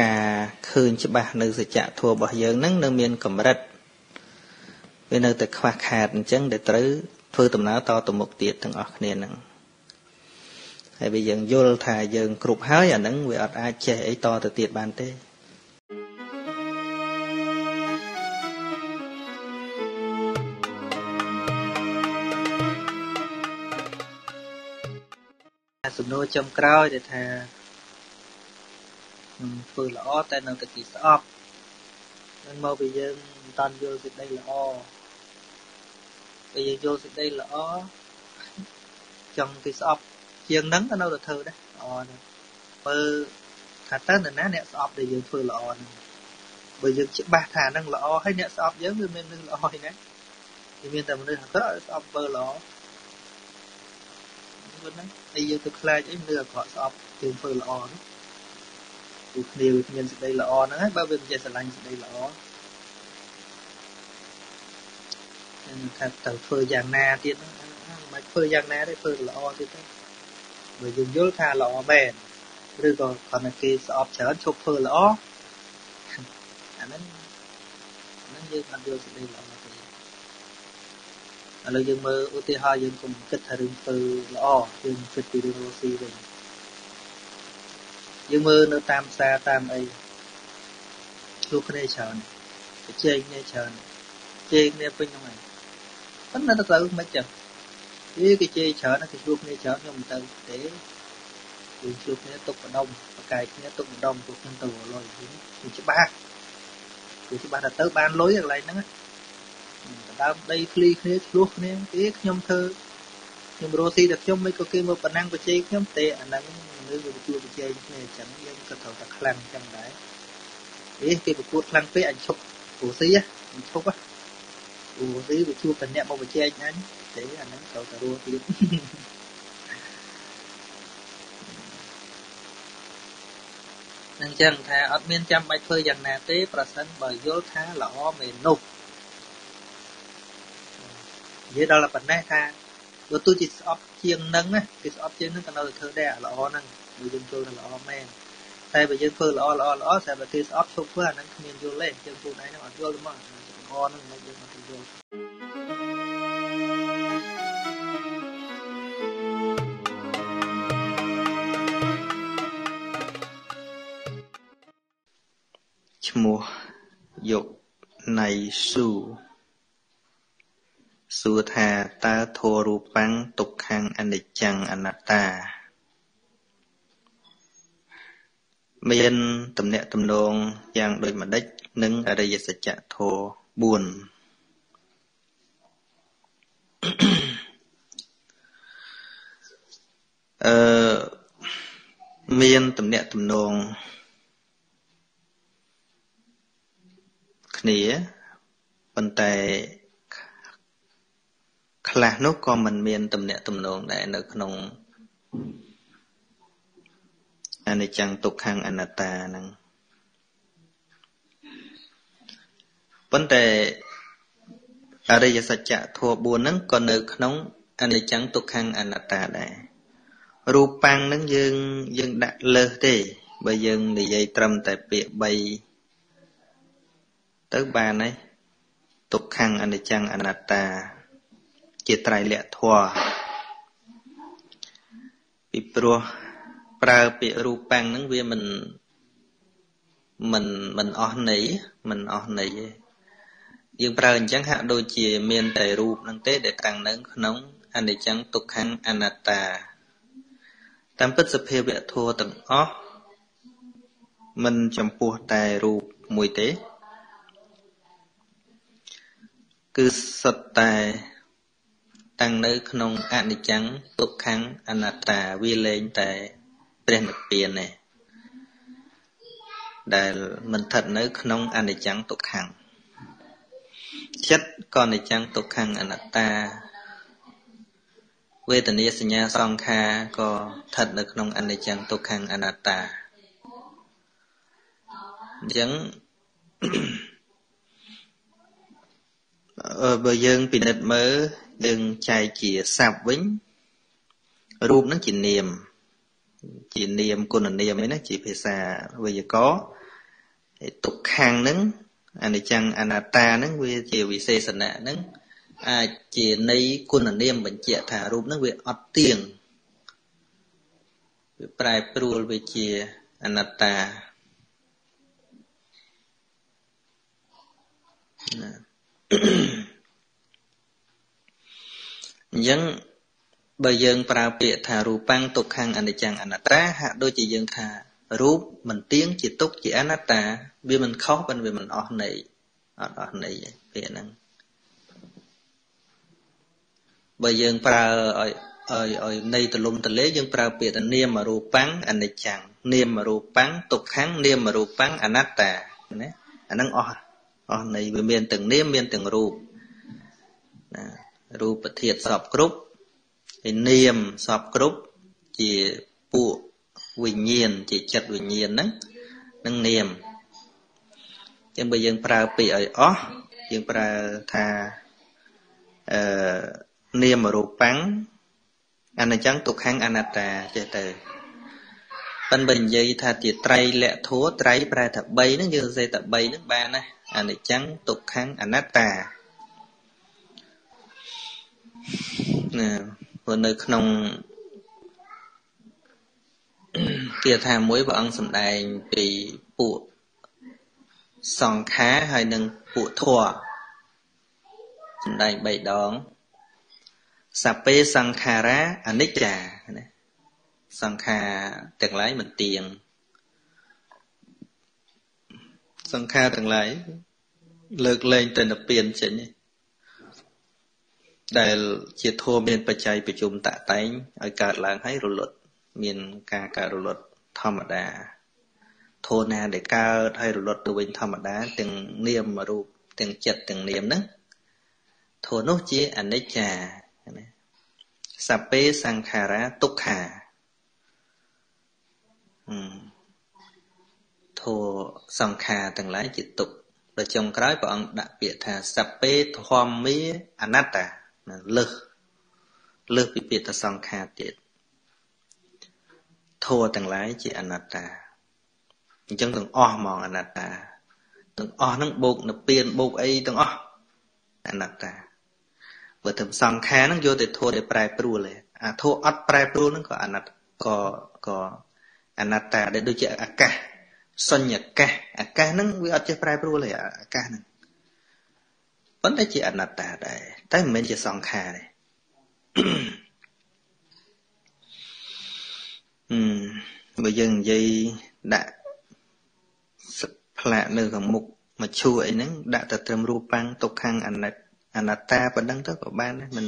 ការឃើញច្បាស់នៅសច្ចធម៌របស់យើងនឹងនៅមានកម្រិតវានៅតែខ្វះខាតអញ្ចឹងដែលត្រូវធ្វើដំណើរតទៅមុខទៀតទាំងអស់គ្នានឹង ហើយវាយើងយល់ថាយើងគ្រប់ហើយអានឹងវាអត់អាចចេះអីតទៅទៀតបានទេសំណួរចំក្រោយដែលថាខ្ញុំធ្វើល្អតែនៅតែគេស្អប់នឹងមកពីយើងមិនតាន់យល់សេចក្តីល្អពេលយើងយល់សេចក្តីល្អចង់គេស្អប់ ជាងហ្នឹងក៏នៅតែធ្វើដែរល្អហ្នឹងបើថាតើនរណាអ្នកស្អប់ដែលយើងធ្វើល្អហ្នឹងបើយើងច្បាស់ថាហ្នឹងល្អហើយអ្នកស្អប់យើងវាមាននឹងល្អហើយណាវាមានតែមនុស្សអាក្រក់ស្អប់បើល្អហ្នឹងហើយយើងទៅខ្លាចអីមនុស្សអាក្រក់ស្អប់យើងធ្វើល្អហ្នឹងគឺគ្នាវាមានសេចក្តីល្អហ្នឹងហើយបើវាមិនចេះស្រឡាញ់សេចក្តីល្អនឹងថាទៅធ្វើយ៉ាងណាទៀតហ្នឹងមិនធ្វើយ៉ាងណាទេធ្វើល្អទៀតទៅ បើយើងយល់ថាល្អមែនឬក៏គ្រាន់តែគេស្អប់ច្រើនឈប់ធ្វើល្អអាហ្នឹងអាហ្នឹងយើងអត់យល់សេចក្តីល្អទេឥឡូវយើងមើលឧទាហរណ៍យើងកុំគិតថារឿងធ្វើល្អយើងគិតពីរឿងរស់ស៊ីវិញយើងមើលនៅតាមផ្សារតាមអីជួគ្នាច្រើនជែកគ្នាច្រើនជែកគ្នាពេញហ្នឹងហើយប៉ុន្តែទៅមិនចឹង វាគេជេរច្រើនគេជួបគ្នាច្រើនខ្ញុំមិនទៅទេគឺជួបគ្នាទុកម្ដុំបកាយគ្នាទុកម្ដុំពួកខ្ញុំទៅលុយគឺច្បាស់គឺច្បាស់ថាទៅបានលុយកន្លែងហ្នឹងដើមដីឃ្លីគ្នាឆ្លោះគ្នាគេខ្ញុំធ្វើខ្ញុំរស់ស៊ីតែខ្ញុំមិនក៏គេមកប៉ុណ្ណឹងបច្ចេកខ្ញុំទេអាហ្នឹងមនុស្សវាជួបបច្ចេកគ្នាអញ្ចឹងយើងក៏ត្រូវតែខ្លាំងអញ្ចឹងដែរអេគេប្រកួតខ្លាំងពេកអញឈប់រស់ស៊ីអញឈប់ហ៎រ ស់ស៊ីវាជួបតែអ្នកមកបច្ចេកអញទេអាហ្នឹងត្រូវតែរស់ទៀតអញ្ចឹងថាអត់មានចាំបាច់ធ្វើយ៉ាងណាទេ ប្រសិនបើយល់ថាល្អមែននោះនិយាយដល់ប៉ុណ្ណេះថាបើទោះជាស្អប់ជាងនឹងណាគេស្អប់ជាងនឹងក៏នៅតែធ្វើដែរល្អហ្នឹងបើយើងចូលទៅល្អមែនតែបើយើងធ្វើល្អល្អល្អតែបើគេស្អប់ឈប់ធ្វើអាហ្នឹងគ្មានយល់ទេយើងខ្លួនឯងហ្នឹងអត់យល់ទេមក ល្អហ្នឹងមិនយើងអត់យល់ឈ្មោះយកណៃស៊ូសួរថាតើធម៌រូបាំងទុក្ខំអនិច្ចំអនត្តាមានតំណាក់តំណងយ៉ាងដូចម្ដេចនឹងអរិយសច្ចធម៌ 4អឺមានតំណាក់តំណងគ្នាប៉ុន្តែខ្លះនោះក៏មិនមានទំនាក់ទំនងដែរនៅក្នុងអនិច្ចំទុក្ខំអនត្តាហ្នឹង ប៉ុន្តែអរិយសច្ចៈធម៌4ហ្នឹងក៏នៅក្នុងអនិច្ចំទុក្ខំអនត្តាដែររូបាំងហ្នឹងយើងយើងដាក់លើសទេបើយើងនិយាយត្រឹមតែពាក្យ3ទៅបានហើយទុក្ខំអនិច្ចំអនត្តា ជាត្រៃលក្ខធម៌ពីព្រោះប្រើពាក្យរូបាំងហ្នឹងវាមិនមិនមិនអស់ន័យមិនអស់ន័យទេ យើងប្រើអញ្ចឹងហាក់ដូចជាមានតែរូបហ្នឹងទេដែលតាំងនៅក្នុងអនិច្ចំទុក្ខំអនត្តា តាមពិតសភាវៈធម៌ទាំងអស់មិនចំពោះតែរូបមួយទេ គឺសុទ្ធតែតាំងនៅក្នុងអនិច្ចំទុក្ខំអនត្តាវាលែងតែព្រះនិព្វានទេដែលមិនស្ថិតនៅក្នុងអនិច្ចំទុក្ខំ ចិត្តក៏អនិច្ចំទុក្ខំអនត្តា វេទនាសញ្ញាសង្ខារក៏ស្ថិតនៅក្នុងអនិច្ចំទុក្ខំអនត្តាអញ្ចឹងបើយើងពិនិត្យមើលយើងចែកជាស័ព្ទវិញរូបហ្នឹងជានាម ជានាមគុណនាមឯណាជាភាសាវេយ្យាករណ៍ទុក្ខំហ្នឹង អនិច្ចំអនត្តាហ្នឹងវាជាវិសេសណៈហ្នឹងអាចជានៃគុណនាមបញ្ជាក់ថារូបហ្នឹងវាអត់ទៀងវាប្រែប្រួលវាជាអនត្តាណាអញ្ចឹងបើយើងប្រើពាក្យថារូបាំងទុក្ខំអនិច្ចំអនត្តាហាក់ដូចជាយើងថា រូបមិនទៀងជាទុក្ខជាអនត្តា វាមិនខុសប៉ុន្តែវាមិនអស់ន័យអត់អស់ន័យទេពាក្យហ្នឹងបើយើងប្រើឲ្យឲ្យឲ្យន័យទលំទលេយើងប្រើពាក្យថានាមរូបាំងអនិច្ចំនាមរូបាំងទុក្ខំនាមរូបាំងអនត្តាណាអាហ្នឹងអស់អស់ន័យវាមានទាំងនាមមានទាំងរូបណារូបធាតុសពគ្រប់ហើយនាមសពគ្រប់ជាពួក វិញ្ញាណជាចិត្តវិញ្ញាណហ្នឹងនឹងនាមចឹងបើយើងប្រើពាក្យឲ្យអស់យើងប្រើថាអឺនាមរូបាំងអានចឹងទុក្ខំអនត្តាចេះទៅប៉ិនបើនិយាយថាជាត្រៃលក្ខធัวត្រៃប្រែថា3ហ្នឹងយើងសរសេរតែ3ហ្នឹងបានណាអនិច្ចំទុក្ខំអនត្តាណាព្រោះនៅក្នុង គាថាមួយព្រះអង្គសម្ដែងពីពួកសង្ខារហើយនិងពួកធัวសម្ដែង3ដងសពេសង្ខារាអនិច្ចាណាសង្ខារទាំងឡាយមិនទៀងសង្ខារទាំងឡាយលើកលែងតែនិព្វានចេញដែលជាធម៌មានបច្ច័យប្រជុំតតែងឲ្យកើតឡើងហើយរលត់ មានការកើតរលត់ធម្មតាធម៌ណាដែលកើតហើយរលត់ទៅវិញធម្មតាទាំងនាមរូបទាំងចិត្តទាំងនាមហ្នឹងធម៌នោះជាអនិច្ចាណាសពេសង្ខារាទុក្ខាធម៌សង្ខារទាំងឡាយជាទុក្ខដល់ចុងក្រោយព្រះអង្គដាក់ពាក្យថាសពេធម្មាអនត្តាលើសលើសពីពាក្យថាសង្ខារទៀត ធម៌ទាំងឡាយជាអនត្តាអញ្ចឹងទាំងអស់ហ្មងអនត្តាទាំងអស់ហ្នឹងបូកនៅពៀនបូកអីទាំងអស់អនត្តាបើទៅសង្ខារហ្នឹងយកតែធម៌ដែលប្រែប្រួលឯអាធម៌អត់ប្រែប្រួលហ្នឹងក៏អនត្តាក៏ក៏អនត្តាដែលដូចជាអាកាសសញ្ញាកាសអាកាសហ្នឹងវាអត់ចេះប្រែប្រួលទេអាកាសហ្នឹងប៉ុន្តែជាអនត្តាដែរតែមិនមែនជាសង្ខារទេអឺ បើយើងនិយាយដាក់ផ្លាកនៅខាងមុខមកឈួរអីហ្នឹងដាក់ទៅត្រឹមរូបាំងទុក្ខំអនិច្ចអនត្តាប៉ុណ្ណឹងទៅក៏បានដែរមិន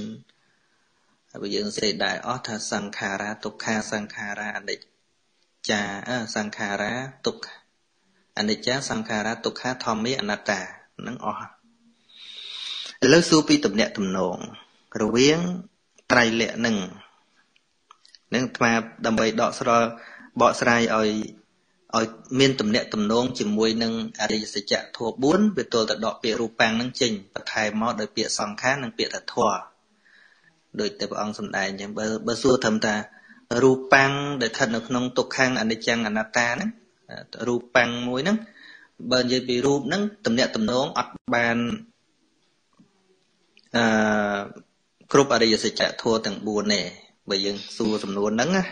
បើយើងសេដែរអស់ថាសង្ខារាទុក្ខាសង្ខារាអនិច្ចាសង្ខារាទុក្ខអនិច្ចាសង្ខារាទុក្ខាធម្មាអនត្តានឹងអស់ឥឡូវសួរពីតំណាក់តំណងរវាងត្រៃលក្ខនឹងនឹងអាត្មាដើម្បីដកស្រល់ បកស្រាយឲ្យឲ្យមានតំណាក់តំណងជាមួយនឹងអរិយសច្ចៈធម៌4វាទល់តែដកពាក្យរូបាំងនឹងចេញបន្ថែមមកដោយពាក្យសង្ខារនិងពាក្យថាធម៌ដោយតែព្រះអង្គសម្ដែងអញ្ចឹងបើបើសួរត្រឹមថារូបាំងដែលស្ថិតនៅក្នុងទុក្ខំអនិច្ចំអនត្តាហ្នឹងរូបាំងមួយហ្នឹងបើនិយាយពីរូបហ្នឹងតំណាក់តំណងអត់បានអឺគ្រប់អរិយសច្ចៈធម៌ទាំង4ទេបើយើងសួរសំណួរហ្នឹងណា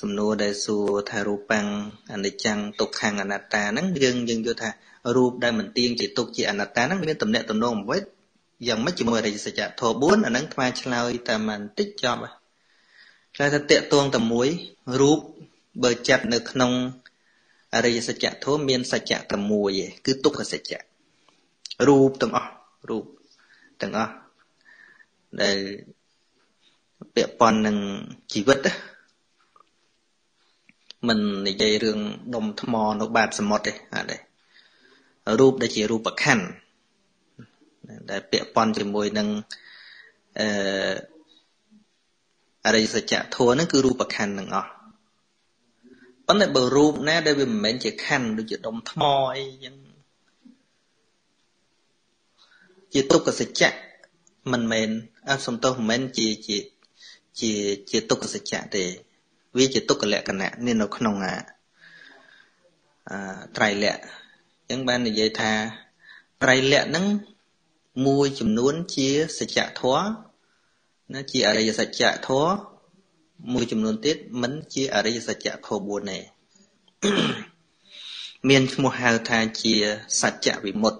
សំណួរដែលសួរថារូបាំងអនិច្ចំទុក្ខំអនត្តាហ្នឹងយើងយើងយល់ថារូបដែលមិនទៀងជាទុក្ខជាអនត្តាហ្នឹងមានតំណាក់តំណងអ្វីយ៉ាងម៉េចជាមួយអរិយសច្ចៈធម៌4អាហ្នឹងថ្មឆ្លើយតែបន្តិចចប់ហើយឆ្លើយថាតេតួងតែមួយរូបបើចាត់នៅក្នុងអរិយសច្ចធម៌មានសច្ចៈតែមួយឯងគឺទុក្ខសច្ចៈរូបទាំងអស់រូបទាំងអស់ដែលពាក់ព័ន្ធនឹងជីវិត មិននិយាយរឿងដុំថ្មនៅបាតសមុទ្រទេអត់ទេរូបដែលជារូបខណ្ឌដែលពាក់ព័ន្ធជាមួយនឹងអឺអរិយសច្ចធម៌ហ្នឹងគឺរូបខណ្ឌទាំងអស់ប៉ុន្តែបើរូបណាដែលវាមិនមែនជាខណ្ឌដូចជាដុំថ្មអីចឹងជាទុក្ខសច្ចៈមិនមែនអត់សំទោសមិនមែនជាជាជាជាទុក្ខសច្ចៈទេ វាជាទុក្ខលក្ខណៈនេះនៅក្នុងអាអត្រៃលក្ខអញ្ចឹងបាននិយាយថាត្រៃលក្ខហ្នឹងមួយចំនួនជាសច្ចធម៌ណាជាអរិយសច្ចធម៌មួយចំនួនទៀតមិនជាអរិយសច្ចធម៌4ទេមានឈ្មោះហៅថាជាសច្ចវិមុត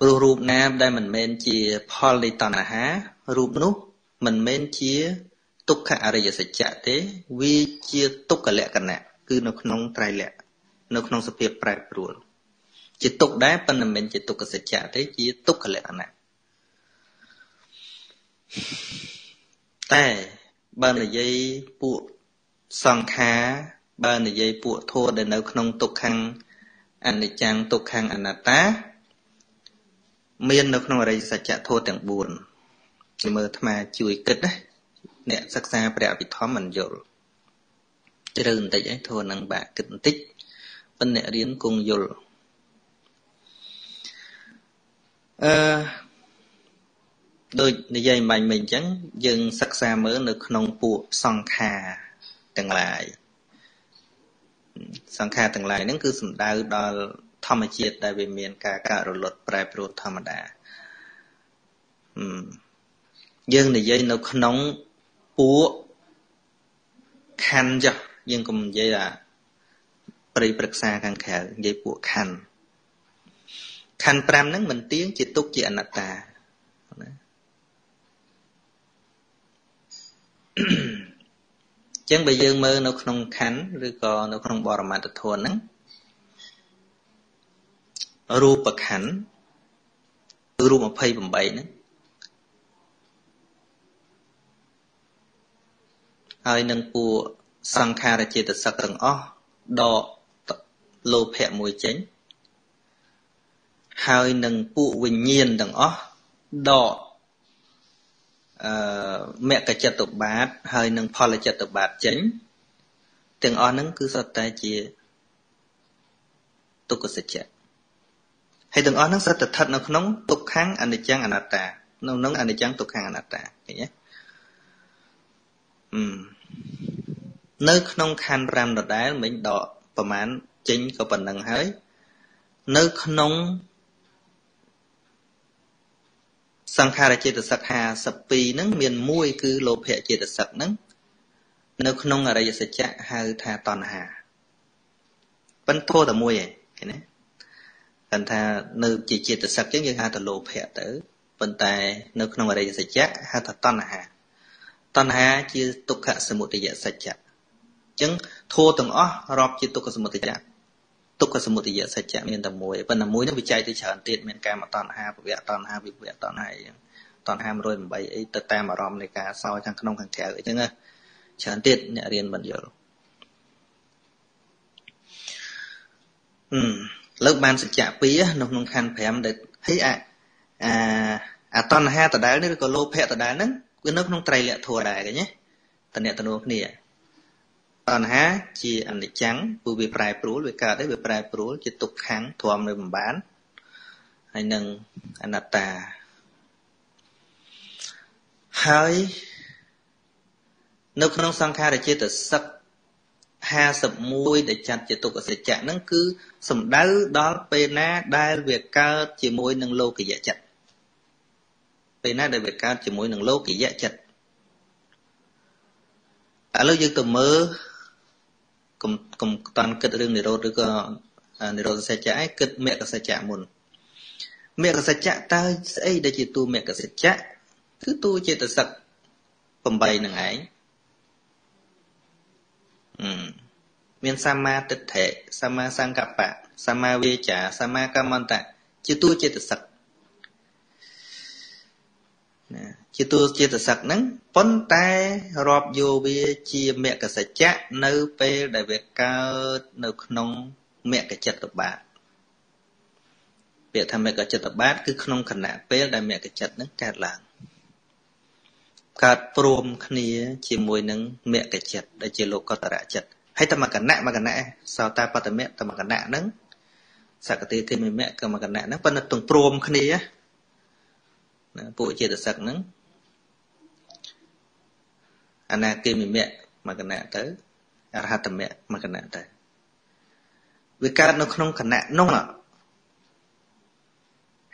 ព្រោះរូបណាមដែលមិនមែនជាផលនៃតណ្ហារូបនោះមិនមែនជា ទុក្ខអរិយសច្ចៈទេ វាជាទុក្ខលក្ខណៈគឺនៅក្នុងត្រៃលក្ខនៅក្នុងសភាពប្រែប្រួលជាទុក្ខដែរប៉ុន្តែមិនមែនជាទុក្ខសច្ចៈទេជាទុក្ខលក្ខណៈតែបើនិយាយពួកសង្ខារបើនិយាយពួកធម៌ដែលនៅក្នុងទុក្ខំអនិច្ចំទុក្ខំអនត្តា មាននៅក្នុងអរិយសច្ចធម៌ទាំង4ជាមើលអាត្មាជួយគិតណា អ្នកសិក្សាព្រះអភិធម្មមិនយល់ជ្រៅបន្តិចឯងធម៌នឹងបាក់គិតបន្តិចប៉ុន្តែអ្នករៀនគង់យល់អឺដូចនិយាយបាញ់មិញអញ្ចឹងយើងសិក្សាមើលនៅក្នុងពួកសង្ខារទាំងឡាយសង្ខារទាំងឡាយហ្នឹងគឺសំដៅដល់ធម្មជាតិដែលវាមានការកើតរលត់ប្រែប្រួលធម្មតាយើងនិយាយនៅក្នុង ពួកខណ្ឌចុះយើងកុំនិយាយអាប្រិប្រឹក្សាខាងក្រៅនិយាយពួកខណ្ឌខណ្ឌ5ហ្នឹងមិនទៀងជាទុកជាអនត្តាចឹងបើយើងមើលនៅក្នុងខណ្ឌឬក៏នៅក្នុងបរមត្ថធម៌ហ្នឹងរូបខណ្ឌរូប28ហ្នឹង ហើយនឹងពួកសង្ខារចេតសិកទាំងអស់ដកលោភៈមួយចេញហើយនឹងពួកវិញ្ញាណទាំងអស់ដកអឺមគ្គចិត្តបាតហើយនឹងផលចិត្តបាតចេញទាំងអស់ហ្នឹងគឺសុទ្ធតែជាទុក្ខសច្ចៈហើយទាំងអស់ហ្នឹងសុទ្ធតែស្ថិតនៅក្នុងទុក្ខំអនិច្ចំអនត្តានៅក្នុងអនិច្ចំទុក្ខំអនត្តាឃើញទេអឺ នៅក្នុងខណ្ឌ5ដដែលមិញដកប្រមាណចេញក៏ប៉ុណ្ណឹងហើយនៅក្នុងសង្ខារចេតសិក52ហ្នឹងមានមួយគឺលោភៈចេតសិកហ្នឹងនៅក្នុងអរិយសច្ចៈហៅថាតណ្ហាប៉ុន្តែធោតែមួយឯងឃើញទេគាត់ថានៅជាចេតសិកចឹងយើងហៅថាលោភៈទៅប៉ុន្តែនៅក្នុងអរិយសច្ចៈហៅថាតណ្ហា តណ្ហាជាទុក្ខសមុទយសច្ចៈអញ្ចឹងធោទាំងអស់រាប់ជាទុក្ខសមុទយៈទុក្ខសមុទយសច្ចៈមានតែមួយប៉ុន្តែមួយនឹងវាចែកទៅច្រើនទៀតមានកាមតណ្ហាភវៈតណ្ហាវិភវៈតណ្ហាអីចឹងតណ្ហា108អីទៅតាមអារម្មណ៍នៃការសោខាងក្នុងខាងក្រៅអីចឹងណាច្រើនទៀតអ្នករៀនមិនយល់អឺលើកបានសច្ចៈ2នៅក្នុងខណ្ឌ5ដែលហើយអាអាអាតណ្ហាដដែលនេះឬក៏លោភៈដដែលហ្នឹង វានៅក្នុងត្រៃលក្ខធម៌ដែរឃើញទេតំណែងតំណគ្នាតណ្ហាជាអនិច្ចំព្រោះវាប្រែប្រួលវាកើតទេវាប្រែប្រួលជាទុក្ខំធំនៅបំបានហើយនឹងអនត្តាហើយនៅក្នុងសង្ខារចេតសិក51ដែលចាត់ជាទុក្ខសច្ចៈហ្នឹងគឺសំដៅដល់ពេលណាដែលវាកើតជាមួយនឹងលោកយៈចិត្ត ពេលណាដែលវាកើតជាមួយនឹងលោកយៈចិត្តឥឡូវយើងទៅមើលកុំកុំតាន់គិតរឿងនិរោធឬក៏និរោធសច្ចៈឯងគិតមគ្គសច្ចៈមុនមគ្គសច្ចៈតើស្អីដែលជាតួមគ្គសច្ចៈគឺតួចេតសិក8នឹងឯងមានសម្មាទិដ្ឋិសម្មាសង្កបៈសម្មាវាចាសម្មាកម្មន្តៈជាតួចេតសិក ណាជាតួចេតសិកហ្នឹងប៉ុន្តែរាប់យកវាជាមគ្គសច្ចៈនៅពេលដែលវាកើតនៅក្នុងមគ្គចិត្តបាតពាក្យថាមគ្គចិត្តបាតគឺក្នុងគណៈពេលដែលមគ្គចិត្តហ្នឹងកើតឡើងកើតព្រមគ្នាជាមួយនឹងមគ្គចិត្តដែលជាលោកតរៈចិត្តហើយតមកណៈមកណៈសោតាបតមៈតមកណៈហ្នឹងសកតិធិមិមៈកមកណៈហ្នឹងប៉ុន្តែទាំងព្រមគ្នា ណាពួកចេតសិកហ្នឹងអនាគិមិមៈមកណៈទៅអរហតមៈមកណៈទៅវាកើតនៅក្នុងគណៈនោះ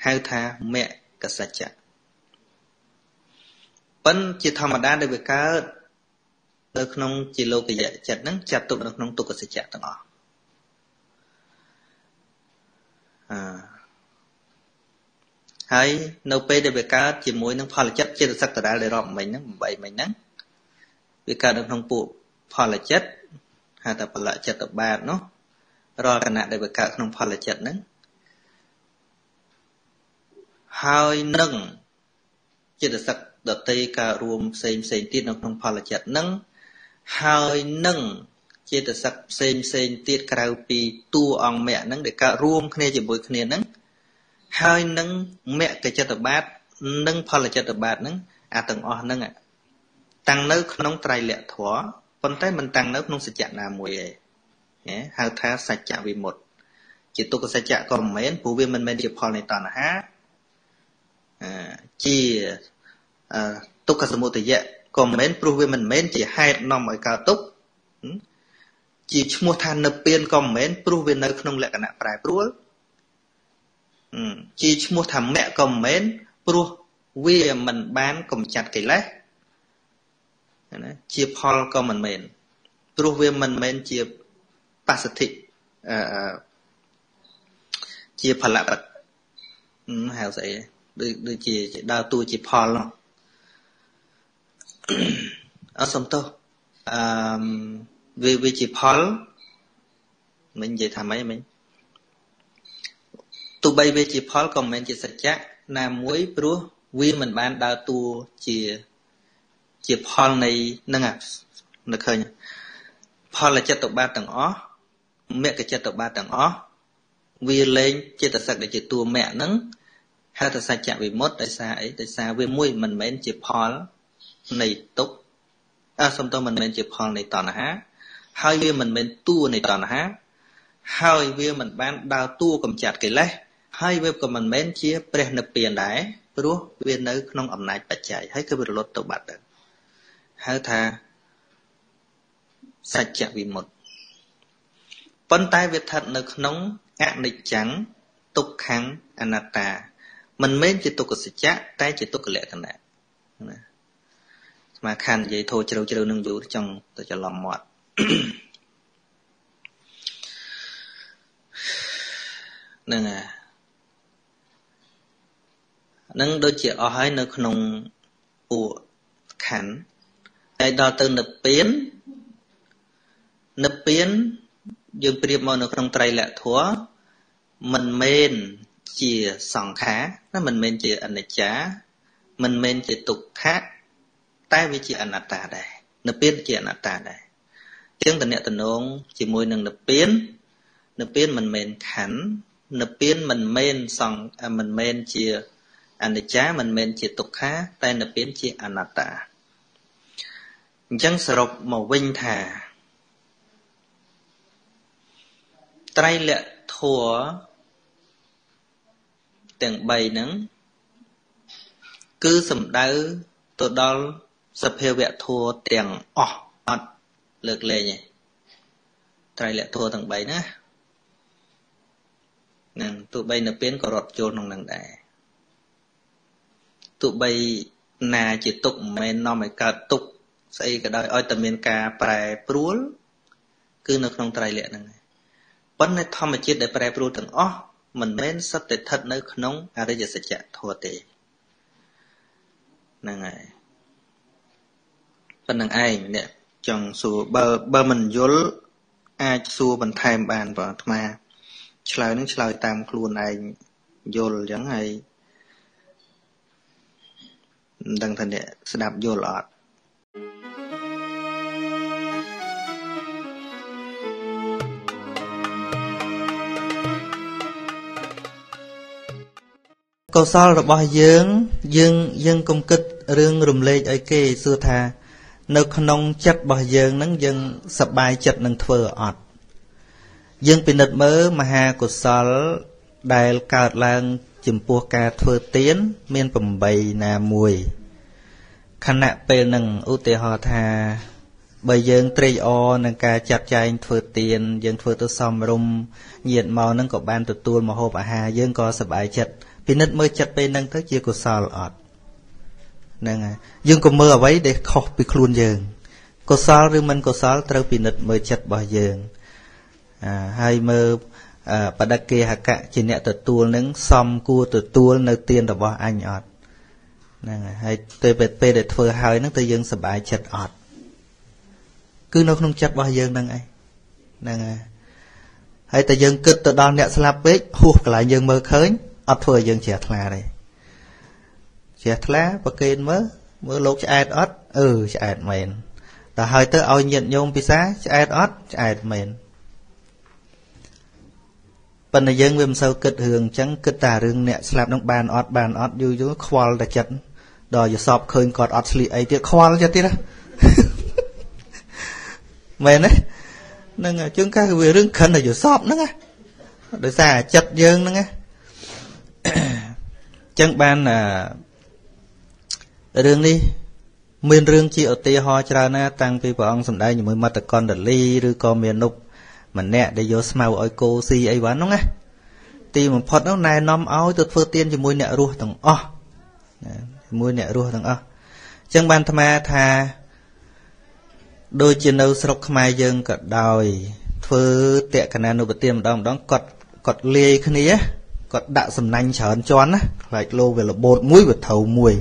ហៅថាមគ្គសច្ចៈប៉ិនជាធម្មតាដែលវាកើតនៅក្នុងជាលោកយៈចិត្តហ្នឹងចាត់ទុកនៅក្នុងទុក្ខសច្ចៈទាំងអស់អឺ ហើយនៅពេលដែលវាកើតជាមួយនឹងផលចិត្តចេតសិកដដែលដែលរាប់មិញហ្នឹង8មិញហ្នឹងវាកើតនៅក្នុងពួកផលចិត្តហៅថាផលចិត្តបាតនោះរាល់គណៈដែលវាកើតក្នុងផលចិត្តហ្នឹងហើយនឹងចិត្តសឹកដតីកើតរួមផ្សេងផ្សេងទៀតនៅក្នុងផលចិត្តហ្នឹងហើយនឹងចេតសិកផ្សេងផ្សេងទៀតក្រៅពីតួអង្គមគ្គហ្នឹងដែលកើតរួមគ្នាជាមួយគ្នាហ្នឹង ហើយនឹងមគ្គចិត្តបាតនិងផលចិត្តបាតហ្នឹងអាទាំងអស់ហ្នឹងតាំងនៅ ក្នុងត្រៃលក្ខធម៌ប៉ុន្តែមិនតាំងនៅក្នុងសច្ចៈណាមួយឯងហៅថាសច្ចៈវិមុតជាទុក្ខសច្ចៈក៏មិនមែនព្រោះវាមិនមែនជាផលនៃតណ្ហាជាទុក្ខសមុទយៈក៏មិនមែនព្រោះវាមិនមែនជាហេតុនាំឲ្យកើតទុក្ខជាឈ្មោះថានៅពៀនក៏មិនមែនព្រោះវានៅក្នុងលក្ខណៈប្រែប្រួល ជាឈ្មោះថាមគ្គក៏មិនមែនព្រោះវាមិនបានកំចាត់កិលេសណាជាផលក៏មិនមែនព្រោះវាមិនមែនជាបស្សទ្ធិអឺជាផលបហៅស្អីដូចដូចជាដើរតួជាផលនោះអត់សំទោសអឺវាវាជាផលមិននិយាយថាម៉េចមិញ ទោះបីវាជាផលក៏មិនមែនជាសច្ចៈណាមួយព្រោះវាមិនបានដើរតួជាជាផលនៃនឹងនៅឃើញផលចិត្តបាតទាំងអស់មគ្គចិត្តបាតទាំងអស់វាលែងចិត្តសឹកដែលជាតួមគ្គហ្នឹងហៅថាសច្ចវិមុតដោយសារអីដោយសារវាមួយមិនមែនជាផលនៃទុក្ខអើសំទោសមិនមែនជាផលនៃតណ្ហា ហើយវាមិនមែនតួនៃតណ្ហា ហើយវាមិនបានដើរតួកំចាត់កិលេស ហើយវាក៏មិនមែនជាព្រះនិព្វានដែរព្រោះវានៅក្នុងអំណាចបច្ច័យហើយគឺវារលត់ទៅបាត់ទៅហៅថាសច្ចវិមុតប៉ុន្តែវាស្ថិតនៅក្នុងអនិច្ចំទុក្ខំអនត្តា មិនមែនជាទុក្ខសច្ចៈតែជាទុក្ខលក្ខណៈណាស្មាខាននិយាយធោជ្រៅជ្រៅនឹងយូរចង់ទៅច្រឡំមាត់ហ្នឹងហើយ នឹងដូចជាអស់ហើយនៅក្នុងពួកខណ្ឌហើយដល់ទៅនិព្វាននិព្វានយើងប្រៀបមកនៅក្នុងត្រៃលក្ខធម៌មិនមែនជាសង្ខារណាមិនមែនជាអនិច្ចាមិនមែនជាទុក្ខៈតែវាជាអនត្តាដែរនិព្វានជាអនត្តាដែរជាងតំណតំណងជាមួយនឹងនិព្វាននិព្វានមិនមែនខណ្ឌនិព្វានមិនមែនសង្មិនមែនជា អនិច្ចាមិនមែនជាទុក្ខាតែនិព្វានជាអនត្តាអញ្ចឹងសរុបមកវិញថាត្រៃលក្ខធัวទាំង3ហ្នឹងគឺសំដៅទៅដល់សភាវៈធัวទាំងអស់អត់លើកលែងទេត្រៃលក្ខធัวទាំង3ណានឹងទោះបីនៅពេលក៏រត់ចូលក្នុងនឹងដែរ ទោះបីណាជាទុកមិនមែននាំឲ្យកើតទុកស្អីក៏ដោយឲ្យតែមានការប្រែប្រួល គឺនៅក្នុងត្រៃលក្ខហ្នឹងប៉ុន្តែធម្មជាតិដែលប្រែប្រួលទាំងអស់មិនមែនសុទ្ធតែស្ថិតនៅក្នុងអរិយសច្ចធម៌ទេហ្នឹងហើយប៉ុណ្្នឹងឯងអ្នកចង់សួរបើបើមិនយល់អាចសួរបន្ថែមបានបងអាត្មា ឆ្លើយនឹងឆ្លើយតាមខ្លួនឯងយល់អញ្ចឹងហើយក មិនដឹងថាអ្នកស្ដាប់យល់អត់កុសលរបស់យើងយើងយើងកុំគិតរឿងរំលែកឲ្យគេសួរថានៅក្នុងចិត្តរបស់យើងនឹងយើងសប្បាយចិត្តនឹងធ្វើអត់យើងពិនិត្យមើលមហាកុសលដែលកើតឡើង ចំពោះការធ្វើទានមាន8ណាមួយខណៈពេលនឹងឧទាហរណ៍ថាបើយើងត្រេកអរនឹងការចាត់ចែងធ្វើទានយើងធ្វើទៅសំរុំញាតមកនឹងក៏បានទទួលមហូបអាហារយើងក៏សប្បាយចិត្តពិនិត្យមើលចិត្តពេលហ្នឹងទៅជាកុសលអត់ហ្នឹងហើយយើងក៏មើលអ្វីដែលខុសពីខ្លួនយើងកុសលឬមិនកុសលត្រូវពិនិត្យមើលចិត្តរបស់យើងហើយមើល បដកេហកៈជាអ្នកទទួលនឹងសមគួរទទួលនៅទានរបស់អញអត់ហ្នឹងហើយទៅពេលដែលធ្វើហើយហ្នឹងទៅយើងសប្បាយចិត្តអត់គឺនៅក្នុងចិត្តរបស់យើងហ្នឹងឯងហ្នឹងហើយហើយតែយើងគិតទៅដល់អ្នកស្លាប់ពេកហួសកន្លែងយើងមើលឃើញអត់ធ្វើឲ្យយើងជ្រះថ្លាទេជ្រះថ្លាប្រកេនមើលមើលលោកឆ្អែតអត់អឺឆ្អែតមែនដល់ហើយទៅឲ្យញាតញោមពិសាឆ្អែតអត់ឆ្អែតមែន ប៉ុន្តែយើងវាមិនសូវគិតរឿងអញ្ចឹងគិតតែរឿងអ្នកស្លាប់នឹងបានអត់បានអត់យូរយូរខ្វល់តែចិត្តដល់យសពឃើញគាត់អត់ស្លៀកអីទៀតខ្វល់ចិត្តទៀតណាមែនទេហ្នឹងជើងកាសវារឿងខិនតែយសពហ្នឹងណាដោយសារចិត្តយើងហ្នឹងណាចឹងបានរឿងនេះមានរឿងជាឧទាហរណ៍ច្រើនណាស់តាំងពីព្រះអង្គសម្ដែងជាមួយមត្តកណ្ដលីឬក៏មាននុប ម្នាក់ដែលយកស្មៅឲ្យគោស៊ីអីវ៉ាន់ហ្នឹងណាទីបំផុតនោះណែនាំឲ្យទៅធ្វើទានជាមួយអ្នករស់ទាំងអស់ជាមួយអ្នករស់ទាំងអស់អញ្ចឹងបានអាត្មាថាដូចជានៅស្រុកខ្មែរយើងក៏ដោយធ្វើតក្កណានុបទានម្ដងម្ដងគាត់គាត់លាយគ្នាគាត់ដាក់សំណាញ់ច្រើនជាន់ណាខ្លាចលោវារបូតមួយវាត្រូវមួយ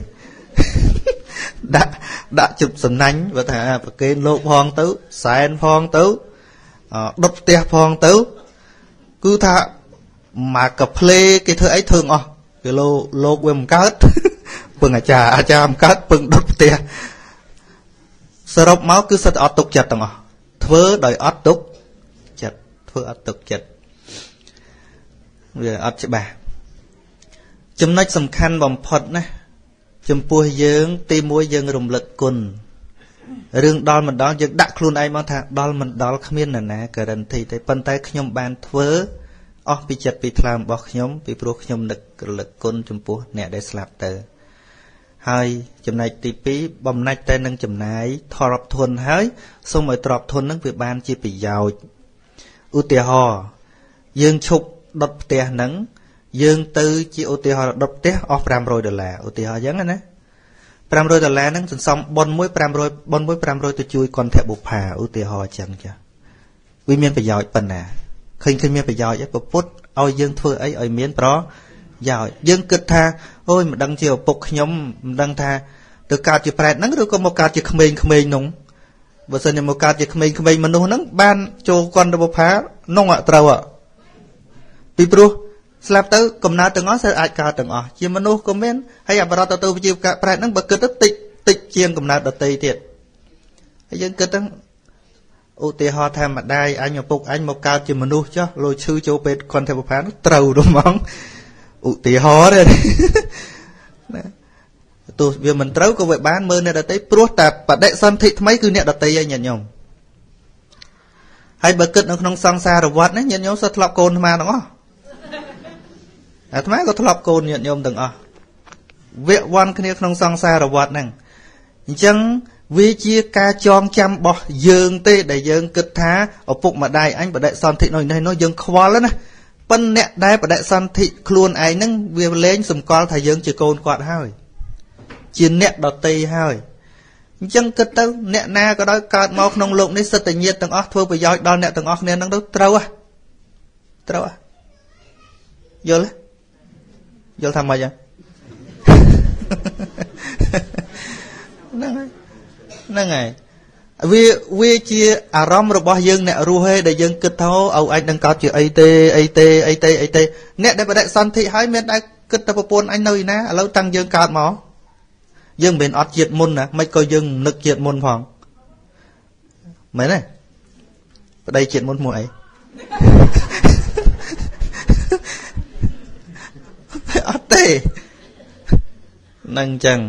ដាក់ដាក់ជិបសំណាញ់បើថាប្រកេនលោកផងទៅសែនផងទៅ ដុតផ្ទះផងទៅ គឺថាមកកាផ្លេគេធ្វើអីធ្វើអស់គឺលោកលោកវាមិនកើតពឹងអាចារ្យអាចារ្យមិនកើតពឹងដុតផ្ទះសរុបមកគឺសិតអត់ទុកចិត្តទាំងអស់ធ្វើដោយអត់ទុកចិត្តធ្វើអត់ទុកចិត្តវាអត់ច្បាស់ចំណុចសំខាន់បំផុតណាចំពោះយើង ទី1យើងរំលឹកគុណ រឿងដល់មិនដល់យើងដាក់ខ្លួនឯងមកថាដល់មិនដល់គ្មាននរណាការ៉ាន់ទីទេប៉ុន្តែខ្ញុំបានធ្វើអស់ពីចិត្តពីថ្លើមរបស់ខ្ញុំពីព្រោះខ្ញុំនឹករលឹកគុណចំពោះអ្នកដែលស្លាប់ទៅហើយចំណែកទី2បំណាច់តែនឹងចំណាយធរពធនហើយសូមឲ្យទ្រពធននឹងវាបានជាប្រយោជន៍ឧទាហរណ៍យើងឈប់ដុតផ្ទះហ្នឹងយើងទៅជាឧទាហរណ៍ដុតផ្ទះអស់500ដុល្លារឧទាហរណ៍អញ្ចឹងណា 500ដុល្លារហ្នឹងសន្សំប៉ុនមួយ500ប៉ុនមួយ500ទៅជួយកន្ធបុប្ផាឧទាហរណ៍អញ្ចឹងចាវាមានប្រយោជន៍ប៉ុណ្ណាឃើញឃើញមានប្រយោជន៍ឯពពុទ្ធឲ្យយើងធ្វើអីឲ្យមានប្រយោជន៍យើងគិតថាអូយមិនដឹងជាឪពុកខ្ញុំមិនដឹងថាទៅកើតជាប្រែតហ្នឹងឬក៏មកកើតជាក្មេងក្មេងនោះបើសិនជាមកកើតជាក្មេងក្មេងមនុស្សហ្នឹងបានចូលកន្ធបុប្ផានោះអត់ត្រូវពីព្រោះ ស្លាប់ទៅកំណើតទាំងអស់ sẽ អាចកើតទាំងអស់ជាមនុស្សក៏មានហើយអបរតទៅជាប្រែតហ្នឹងបើគិតទៅតិចតិចជាងកំណើតដតីទៀតហើយយើងគិតទៅឧទាហរណ៍ថាម្ដាយអញឪពុកអញមកកើតជាមនុស្សចុះលោឈឺចូលពេទ្យខនទេពផានត្រូវទៅហ្មងឧទាហរណ៍ទេណាទោះវាមិនត្រូវក៏វាបានមើលអ្នកដតីព្រោះតែបដិសន្ធិថ្មីគឺអ្នកដតីឯងញាតិញោមហើយបើគិតនៅក្នុងសង្សារវដ្តណាញាតិញោមសោះធ្លាប់កូនអាត្មាទាំងអស់ អាត្មាក៏ធ្លាប់កូនញាតិញោមទាំងអស់វាក់វ័នគ្នាក្នុងសង្សារវត្តហ្នឹងអញ្ចឹងវាជាការចងចាំរបស់យើងទេដែលយើងគិតថាឪពុកម្ដាយអញបដិសន្ធិនោះនេះនោះយើងខ្វល់ណាប៉ុន្តែអ្នកដែលបដិសន្ធិខ្លួនឯងហ្នឹងវាលែងសម្គាល់ថាយើងជាកូនគាត់ហើយជាអ្នកដតីហើយអញ្ចឹងគិតទៅអ្នកណាក៏ដោយកើតមកក្នុងលោកនេះសិទ្ធិញាតទាំងអស់ធ្វើប្រយោជន៍ដល់អ្នកទាំងអស់គ្នាហ្នឹងទៅត្រូវហ៎ត្រូវហ៎យល់ទេ យល់ថាម៉េចហ្នឹងហើយហ្នឹងហើយវាវាជាអារម្មណ៍របស់យើងអ្នករស់ឯងដែលយើងគិតថាឲ្យអាចនឹងកើតជាអីទេអីទេអីទេអីទេអ្នកដែលបដិសន្ធិហើយមានតែគិតតែប្រពន្ធអញនៅឯណាឥឡូវតាំងយើងកើតមកយើងមិនមែនអត់ជាតិមុនណាមិនក៏យើងនឹកជាតិមុនផងមែនទេប្តីជាតិមុនមួយអីអត់ ទេនឹងចឹង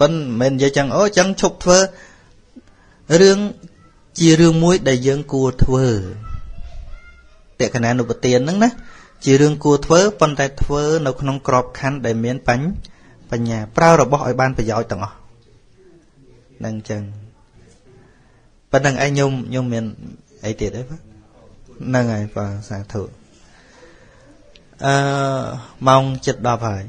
ប៉ិនមិនមែននិយាយចឹងអូចឹងឈប់ធ្វើរឿងជារឿងមួយដែលយើងគួរធ្វើតក្កណានុពទានហ្នឹងណាជារឿងគួរធ្វើប៉ុន្តែធ្វើនៅក្នុងក្របខ័ណ្ឌដែលមានបញ្ញបញ្ញាប្រើរបស់ឲ្យបានប្រយោជន៍ទាំងអស់នឹងចឹងប៉ុណ្្នឹងឯងខ្ញុំខ្ញុំមានអីទៀតទេបាទហ្នឹងហើយបាទសាធុ អឺម៉ោង7:10ហើយ